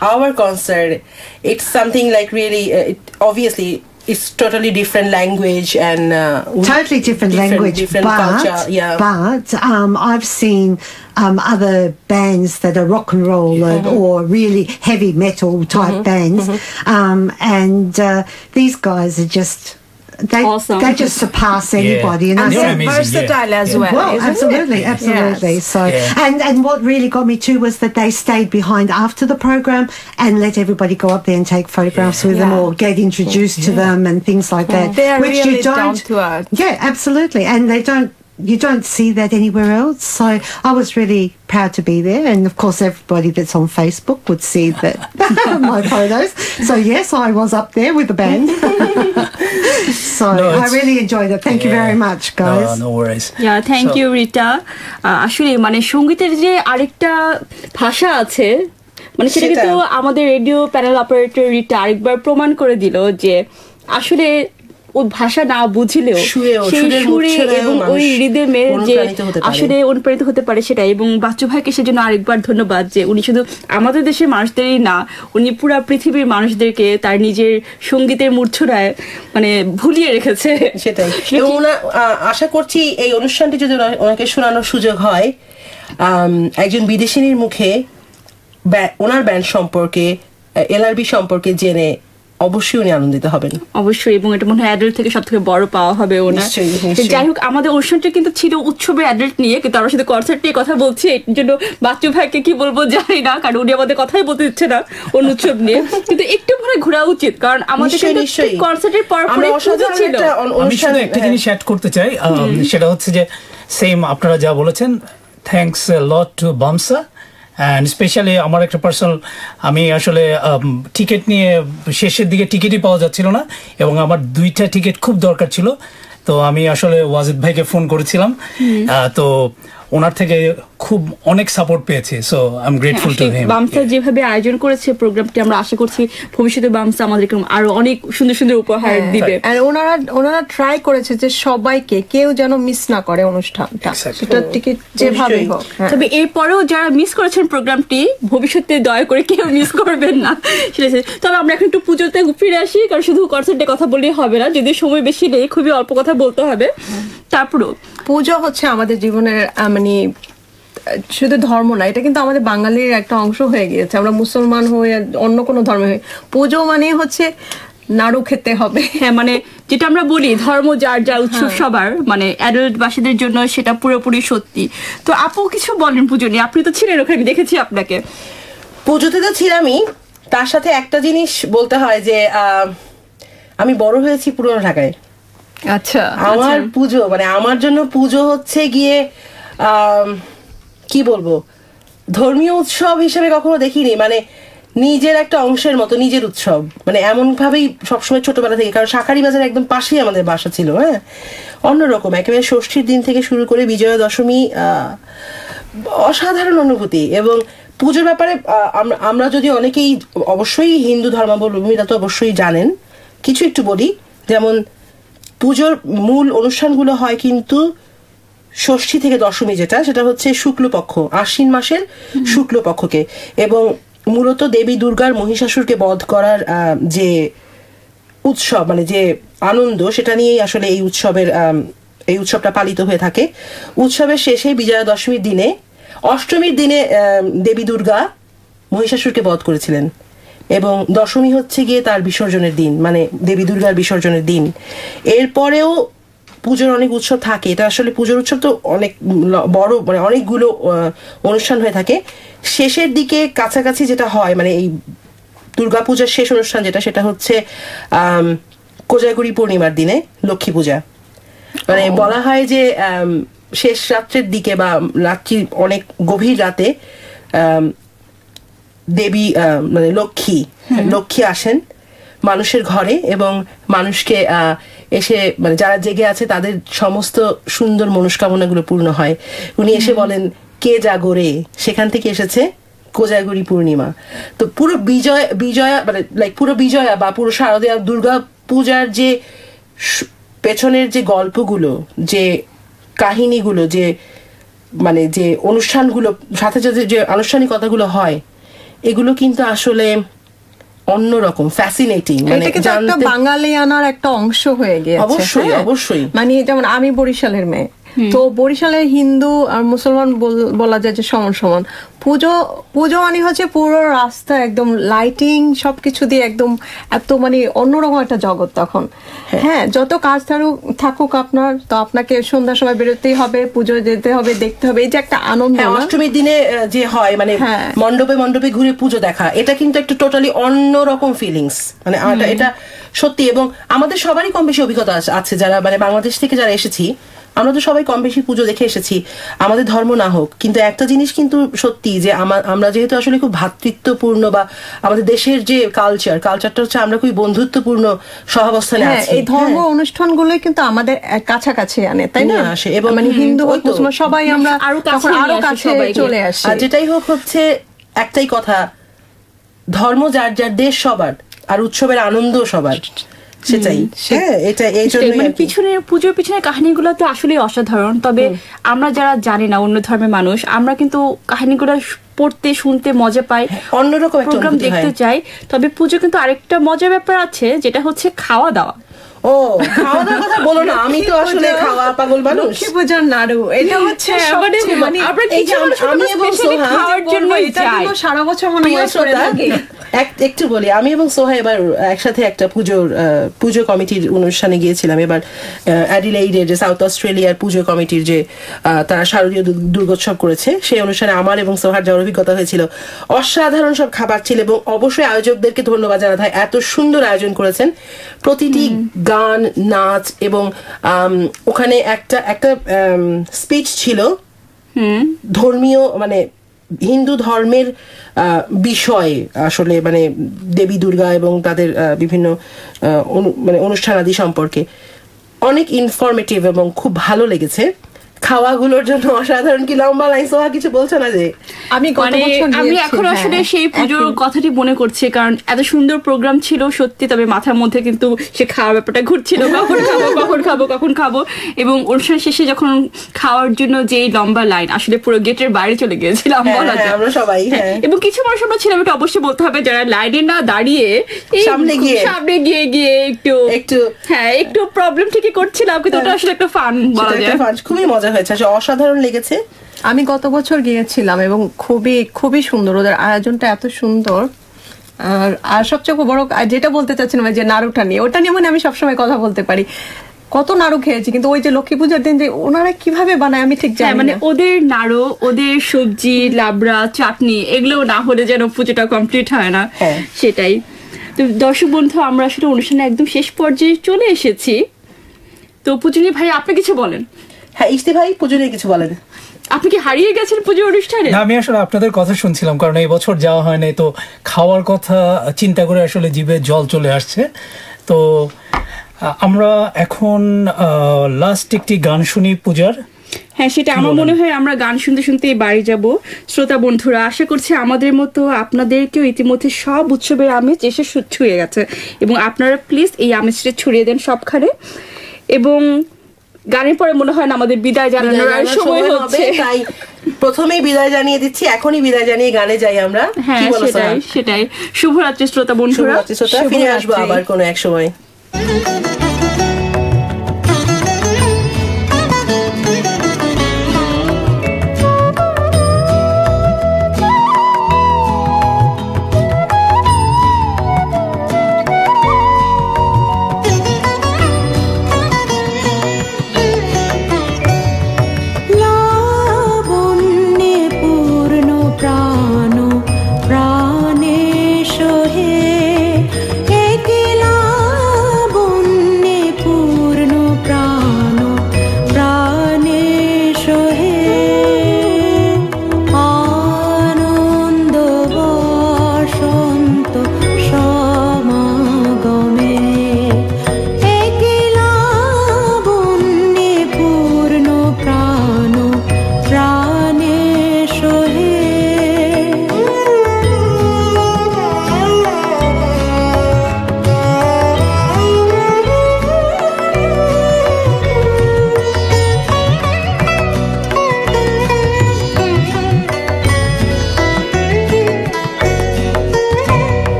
our concert. It's something like really, uh, it, obviously, it's totally different language and uh, totally different, language, different but culture. Yeah, but um, I've seen um, other bands that are rock and roll Mm-hmm. and- or really heavy metal type bands, um, and uh, these guys are just. They, Awesome. they just surpass anybody, and I and They're so amazing, versatile yeah. as Yeah. well. well, absolutely, it? absolutely. Yes. So, Yeah. and and what really got me too was that they stayed behind after the program and let everybody go up there and take photographs with them or get introduced to them and things like that. They are which really you don't. down to earth. Yeah, absolutely, and they don't You don't see that anywhere else. So I was really proud to be there, and of course, everybody that's on Facebook would see that my photos. So yes, I was up there with the band. so No, I it's- really enjoyed it. Thank you very much, guys. No, no worries. Yeah, thank So- you, Rita. আহ, আসলে মানে সঙ্গীতের যে আরেকটা ভাষা আছে মানে সেটা সেটা। কিন্তু আমাদের রেডিও প্যানেল অপারেটর রিটা আরেকবার প্রমাণ করে দিল যে আসলে ও ভাষা না বুঝলেও সেই সুরে এবং ওই রিদেমে যে অনুপ্রাণিত হতে পারে। আসলে অনুপ্রাণিত হতে পারে সেটা এবং বাচ্চু ভাইকে সেজন্য আরেকবার ধন্যবাদ যে উনি শুধু আমাদের দেশের মানুষদেরই না উনি পুরা পৃথিবীর মানুষদেরকে তার নিজের সঙ্গীতের মূর্ছনায় মানে ভুলিয়ে রেখেছে। সেটাই। সেটা এবং আশা করছি এই অনুষ্ঠানটি যদি ওনা- ওনাকে শোনানোর সুযোগ হয় একজন বিদেশিনীর মুখে ওনার ব্যান্ড সম্পর্কে এলআরবি সম্পর্কে জেনে অবশ্যই উনি আনন্দিত হবেন অবশ্যই এবং এটা মনে হয় অ্যাডাল্ট থেকে সব থেকে বড় পাওয়া হবে ওনার নিশ্চয়ই, নিশ্চয়ই। যাই হোক আমাদের অনুষ্ঠানটা কিন্তু ছিল উৎসবের অ্যাডাল্ট নিয়ে কিন্তু আমরা শুধু কনসার্ট নিয়ে কথা বলছি এর জন্য বাচ্চু ভাইকে কি বলব জানি না কারণ উনি আমাদের কথাই বলতে দিচ্ছে না অন্য উৎসব নিয়ে কিন্তু একটু মনে হয় ঘোরা উচিত কারণ আমাদের। কনসার্টের পর পরে অসাধারণ ছিল একটা আমি শুধু একটা হ্যাঁ। জিনিস অ্যাড করতে চাই সেটা হচ্ছে যে সেম আপনারা যা বলেছেন thanks lot to Bamsa and specially আমার একটা পার্সোনাল আমি আসলে টিকিট নিয়ে শেষের দিকে টিকিটই পাওয়া যাচ্ছিল না এবং আমার দুইটা টিকিট খুব দরকার ছিল। তো আমি আসলে ওয়াজিদ ভাইকে ফোন করেছিলাম। তো ওনার থেকে খুব অনেক সাপোর্ট পেয়েছে so I am grateful to him Bamsa যেভাবে আয়োজন করেছে প্রোগ্রামটি আমরা আশা করছি ভবিষ্যতে বামসা আমাদেরকে আরও অনেক সুন্দর সুন্দর উপহার দিবে। আর ওনারা ওনারা ট্রাই করেছে যে সবাইকে কেউ যেন মিস না করে অনুষ্ঠানটা। সেটা টিকিট যেভাবে হোক হ্যাঁ। তবে এরপরেও যারা মিস করেছেন প্রোগ্রামটি ভবিষ্যতে দয়া করে কেউ মিস করবেন না। সেটা তবে আমরা এখন একটু পুজোতে ফিরে আসি কারণ শুধু কনসার্টে কথা বললেই হবে না যদি সময় বেশি নেই খুবই অল্প কথা বলতে হবে। তারপরও পুজো হচ্ছে আমাদের জীবনের মানে শুধু ধর্ম না এটা কিন্তু আমাদের বাঙালির একটা অংশ হয়ে গিয়েছে। আমরা মুসলমান হয়ে অন্য কোনো ধর্মে হয়ে পুজো মানে হচ্ছে নাড়ু খেতে হবে। হ্যাঁ মানে যেটা আমরা বলি ধর্ম যার যার উৎসব সবার মানে অ্যাডাল্ট বাসীদের জন্য সেটা পুরোপুরি সত্যি। তো আপু কিছু বলেন পুজো নিয়ে আপনি তো ছিলেন ওখানে দেখেছি আপনাকে। পুজোতে তো ছিলামই তার সাথে একটা জিনিস বলতে হয় যে আহ, আমি বড় হয়েছি পুরনো ঢাকায়। আচ্ছা। আমার পুজো মানে আমার জন্য পুজো হচ্ছে গিয়ে কি বলব? ধর্মীয় উৎসব হিসেবে কখনো দেখিনি মানে নিজের একটা অংশের মতো, নিজের উৎসব। মানে এমন ভাবেই সবসময় ছোটবেলা থেকে, কারণ শাকারি বাজার একদম পাশেই আমাদের বাসা ছিল হ্যাঁ? অন্যরকম একেবারে ষষ্ঠীর দিন থেকে শুরু করে বিজয়া দশমী অসাধারণ অনুভূতি এবং পুজোর ব্যাপারে আমরা যদি অনেকেই অবশ্যই হিন্দু ধর্মাবলম্বীরা তো অবশ্যই জানেন। কিছু একটু বলি, যেমন পুজোর মূল অনুষ্ঠানগুলো হয় কিন্তু ষষ্ঠী থেকে দশমী যেটা, সেটা হচ্ছে শুক্লপক্ষ, আশ্বিন মাসের শুক্লপক্ষকে। এবং মূলত দেবী দুর্গার মহিষাসুরকে বধ করার যে উৎসব মানে যে আনন্দ, সেটা নিয়েই আসলে এই উৎসবের এই উৎসবটা পালিত হয়ে থাকে। উৎসবের শেষে বিজয়া দশমীর দিনে, অষ্টমীর দিনে দেবী দুর্গা মহিষাসুরকে বধ করেছিলেন। এবং দশমী হচ্ছে গিয়ে তার বিসর্জনের দিন মানে দেবী দুর্গার বিসর্জনের দিন। এরপরেও পুজোর অনেক উৎসব থাকে। এটা আসলে পুজোর উৎসব তো অনেক বড় মানে অনেকগুলো অনুষ্ঠান হয়ে থাকে। শেষের দিকে কাছাকাছি যেটা হয় মানে এই দুর্গাপূজার শেষ অনুষ্ঠান যেটা সেটা হচ্ছে কোজাগুড়ি পূর্ণিমার দিনে লক্ষ্মী পূজা। মানে বলা হয় যে শেষ রাত্রের দিকে বা রাত্রি অনেক গভীর রাতে দেবী আহ, মানে লক্ষ্মী লক্ষ্মী আসেন মানুষের ঘরে এবং মানুষকে আহ, এসে মানে যারা জেগে আছে তাদের সমস্ত সুন্দর মনস্কামনাগুলো পূর্ণ হয়। উনি এসে বলেন কে জাগরে সেখান থেকে এসেছে কোজাগুড়ি পূর্ণিমা। তো পুরো বিজয় বিজয়া মানে লাইক পুরো বিজয়া বা পুরো শারদীয়া দুর্গা পূজার যে পেছনের যে গল্পগুলো যে কাহিনীগুলো যে মানে যে অনুষ্ঠানগুলো সাথে সাথে যে আনুষ্ঠানিকতাগুলো হয় এগুলো কিন্তু আসলে অন্যরকম ফ্যাসিনেটিং মানে একটা বাঙালি আনার একটা অংশ হয়ে গিয়েছে অবশ্যই, হ্যাঁ? অবশ্যই। মানে যেমন আমি বরিশালের মেয়ে তো বরিশালে হিন্দু আর মুসলমান বল- যায় যে সমান সমান। পুজো পুজো মানে হচ্ছে পুরো রাস্তা একদম লাইটিং সবকিছু দিয়ে একদম এত মানে অন্যরকম একটা জগৎ তখন। হ্যাঁ। যত কাজ থাকুক থাকুক আপনার তো আপনাকে সন্ধ্যার সময় বেরোতেই হবে পুজো যেতে হবে দেখতে হবে এই যে একটা আনন্দ হ্যাঁ অষ্টমীর দিনে যে হয় মানে হ্যাঁ। মণ্ডপে মণ্ডপে ঘুরে পুজো দেখা এটা কিন্তু একটা টোটালি অন্যরকম ফিলিংস মানে এটা- সত্যি এবং আমাদের সবারই কম বেশি অভিজ্ঞতা আছে যারা মানে বাংলাদেশ থেকে যারা এসেছি আমরা তো সবাই কম বেশি পুজো দেখে এসেছি। আমাদের ধর্ম না হোক কিন্তু একটা জিনিস কিন্তু সত্যি যে আমরা যেহেতু আসলে খুব ভাতৃত্বপূর্ণ বা আমাদের দেশের যে কালচার কালচারটা হচ্ছে আমরা খুবই বন্ধুত্বপূর্ণ সহাবস্থানে হ্যাঁ আছি। এই ধর্ম হ্যাঁ। অনুষ্ঠানগুলোই কিন্তু আমাদের কাছাকাছি আনে তাই না? এবং মানে হিন্দু সবাই আমরা আরও কাছে আরও আসে কাছে চলে আসি। আর যেটাই হোক হচ্ছে একটাই কথা ধর্ম যার যার দেশ সবার আর উৎসবের আনন্দ সবার। সেটাই। হ্যাঁ এটা এই জন্য মানে পিছনে পুজোর পিছনে কাহিনীগুলো তো আসলে অসাধারণ তবে আমরা যারা জানি না অন্য ধর্মের মানুষ আমরা কিন্তু কাহিনীগুলো পড়তে শুনতে মজা পাই অন্যরকম একটা প্রোগ্রাম দেখতে চাই তবে পুজো কিন্তু আরেকটা মজার ব্যাপার আছে যেটা হচ্ছে খাওয়া দাওয়া। ও খাওয়া দাওয়ার কথা বলো না। আমি তো আসলে খাওয়া পাগল মানুষ। লক্ষ্মী পূজার নাড়ু এটা হচ্ছে হ্যাঁ, মানে মানে আমরা আমি এবং সোহা বলব, এটা কিন্তু সারা বছর মনে হয় করে থাকি। এক- একটু বলি আমি এবং সোহা এবার একসাথে একটা পুজোর পুজো কমিটির অনুষ্ঠানে গিয়েছিলাম। এবার অ্যাডিলেইডে যে সাউথ অস্ট্রেলিয়ার পুজো কমিটির যে আহ, তারা শারদীয় দুর্গোৎসব করেছে সেই অনুষ্ঠানে আমার এবং সোহার যাওয়ার অভিজ্ঞতা হয়েছিল। অসাধারণ সব খাবার ছিল এবং অবশ্যই আয়োজকদেরকে ধন্যবাদ জানাতে হয়। এত সুন্দর আয়োজন করেছেন। প্রতিটি গান নাচ এবং ওখানে একটা একটা স্পিচ ছিল। ধর্মীয় মানে হিন্দু ধর্মের বিষয় আসলে মানে দেবী দুর্গা এবং তাদের বিভিন্ন মানে অনু- মানে অনুষ্ঠানাদি সম্পর্কে। অনেক ইনফরমেটিভ এবং খুব ভালো লেগেছে। খাওয়াগুলোর জন্য অসাধারণ কি লম্বা লাইন সোহা কিছু বলছো না যে আমি মানে আমি এখন হ্যাঁ। আসলে সেই পুজোর কথাটি মনে করছি কারণ এত সুন্দর প্রোগ্রাম ছিল সত্যি তবে মাথার মধ্যে কিন্তু সে খাওয়ার ব্যাপারটা ঘুরছিল কখন খাব কখন খাব কখন খাব এবং অনুষ্ঠান শেষে যখন খাওয়ার জন্য যে লম্বা লাইন আসলে পুরো গেটের বাইরে চলে গিয়েছিলাম হ্যাঁ, বলা হ্যাঁ, যায় আমরা সবাই, হ্যাঁ। এবং কিছু মানুষ আমরা ছিলাম এটা অবশ্যই বলতে হবে যারা লাইনে না দাঁড়িয়ে সামনে গিয়ে। সামনে গিয়ে গিয়ে একটু একটু হ্যাঁ একটু প্রবলেম ঠিকই করছিলাম কিন্তু ওটা আসলে একটা ফান বলা যায় খুবই মজা হয়েছে আসলে অসাধারণ লেগেছে। আমি গত বছর গিয়েছিলাম এবং খুবই খুবই সুন্দর। ওদের আয়োজনটা এত সুন্দর। আর আর সবচেয়ে বড় আর যেটা বলতে চাচ্ছিলাম যে নাড়ুটা নিয়ে ওটা নিয়ে মানে আমি সবসময় কথা বলতে পারি। কত নাড়ু খেয়েছি কিন্তু ওই যে লক্ষ্মী পূজার দিন যে ওনারা কীভাবে বানায় আমি ঠিক হ্যাঁ জানি মানে ওদের নাড়ু ওদের সবজি লাবড়া চাটনি এগুলো না হলে যেন পুজোটা কমপ্লিট হয় না। হ্যাঁ। সেটাই। তো দর্শক বন্ধু আমরা আসলে অনুষ্ঠানে একদম শেষ পর্যায়ে চলে এসেছি। তো পুজুলি ভাই আপনি কিছু বলেন? হ্যাঁ ইস্তি ভাই পুজো নিয়ে কিছু বলেন। আপনি কি হারিয়ে গেছেন পুজো অনুষ্ঠানে? আমি আসলে আপনাদের কথা শুনছিলাম কারণ এই বছর যাওয়া হয় নাই তো খাওয়ার কথা চিন্তা করে আসলে জিভে জল চলে আসছে। তো আমরা এখন লাস্ট একটি গান শুনি পূজার। হ্যাঁ সেটা আমার মনে হয় আমরা গান শুনতে শুনতে বাড়ি যাব। শ্রোতা বন্ধুরা আশা করছি আমাদের মতো আপনাদেরকেও ইতিমধ্যে সব উৎসবের আমেজ এসে ছুঁয়ে গেছে। এবং আপনারা প্লিজ এই আমেজটা ছড়িয়ে দেন সবখানে। এবং গানের পরে মনে হয় না আমাদের বিদায় জানানোর সময় হচ্ছে। তাই প্রথমেই বিদায় জানিয়ে দিচ্ছি এখনই বিদায় জানিয়ে গানে যাই আমরা। হ্যাঁ সেটাই সেটাই। শুভরাত্রি শ্রোতা বন্ধুরা। শুভরাত্রি শ্রোতা। ফিরে আসব আবার কোনো এক সময়।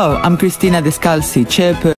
Hello, I'm Christina Descalzi, chairperson.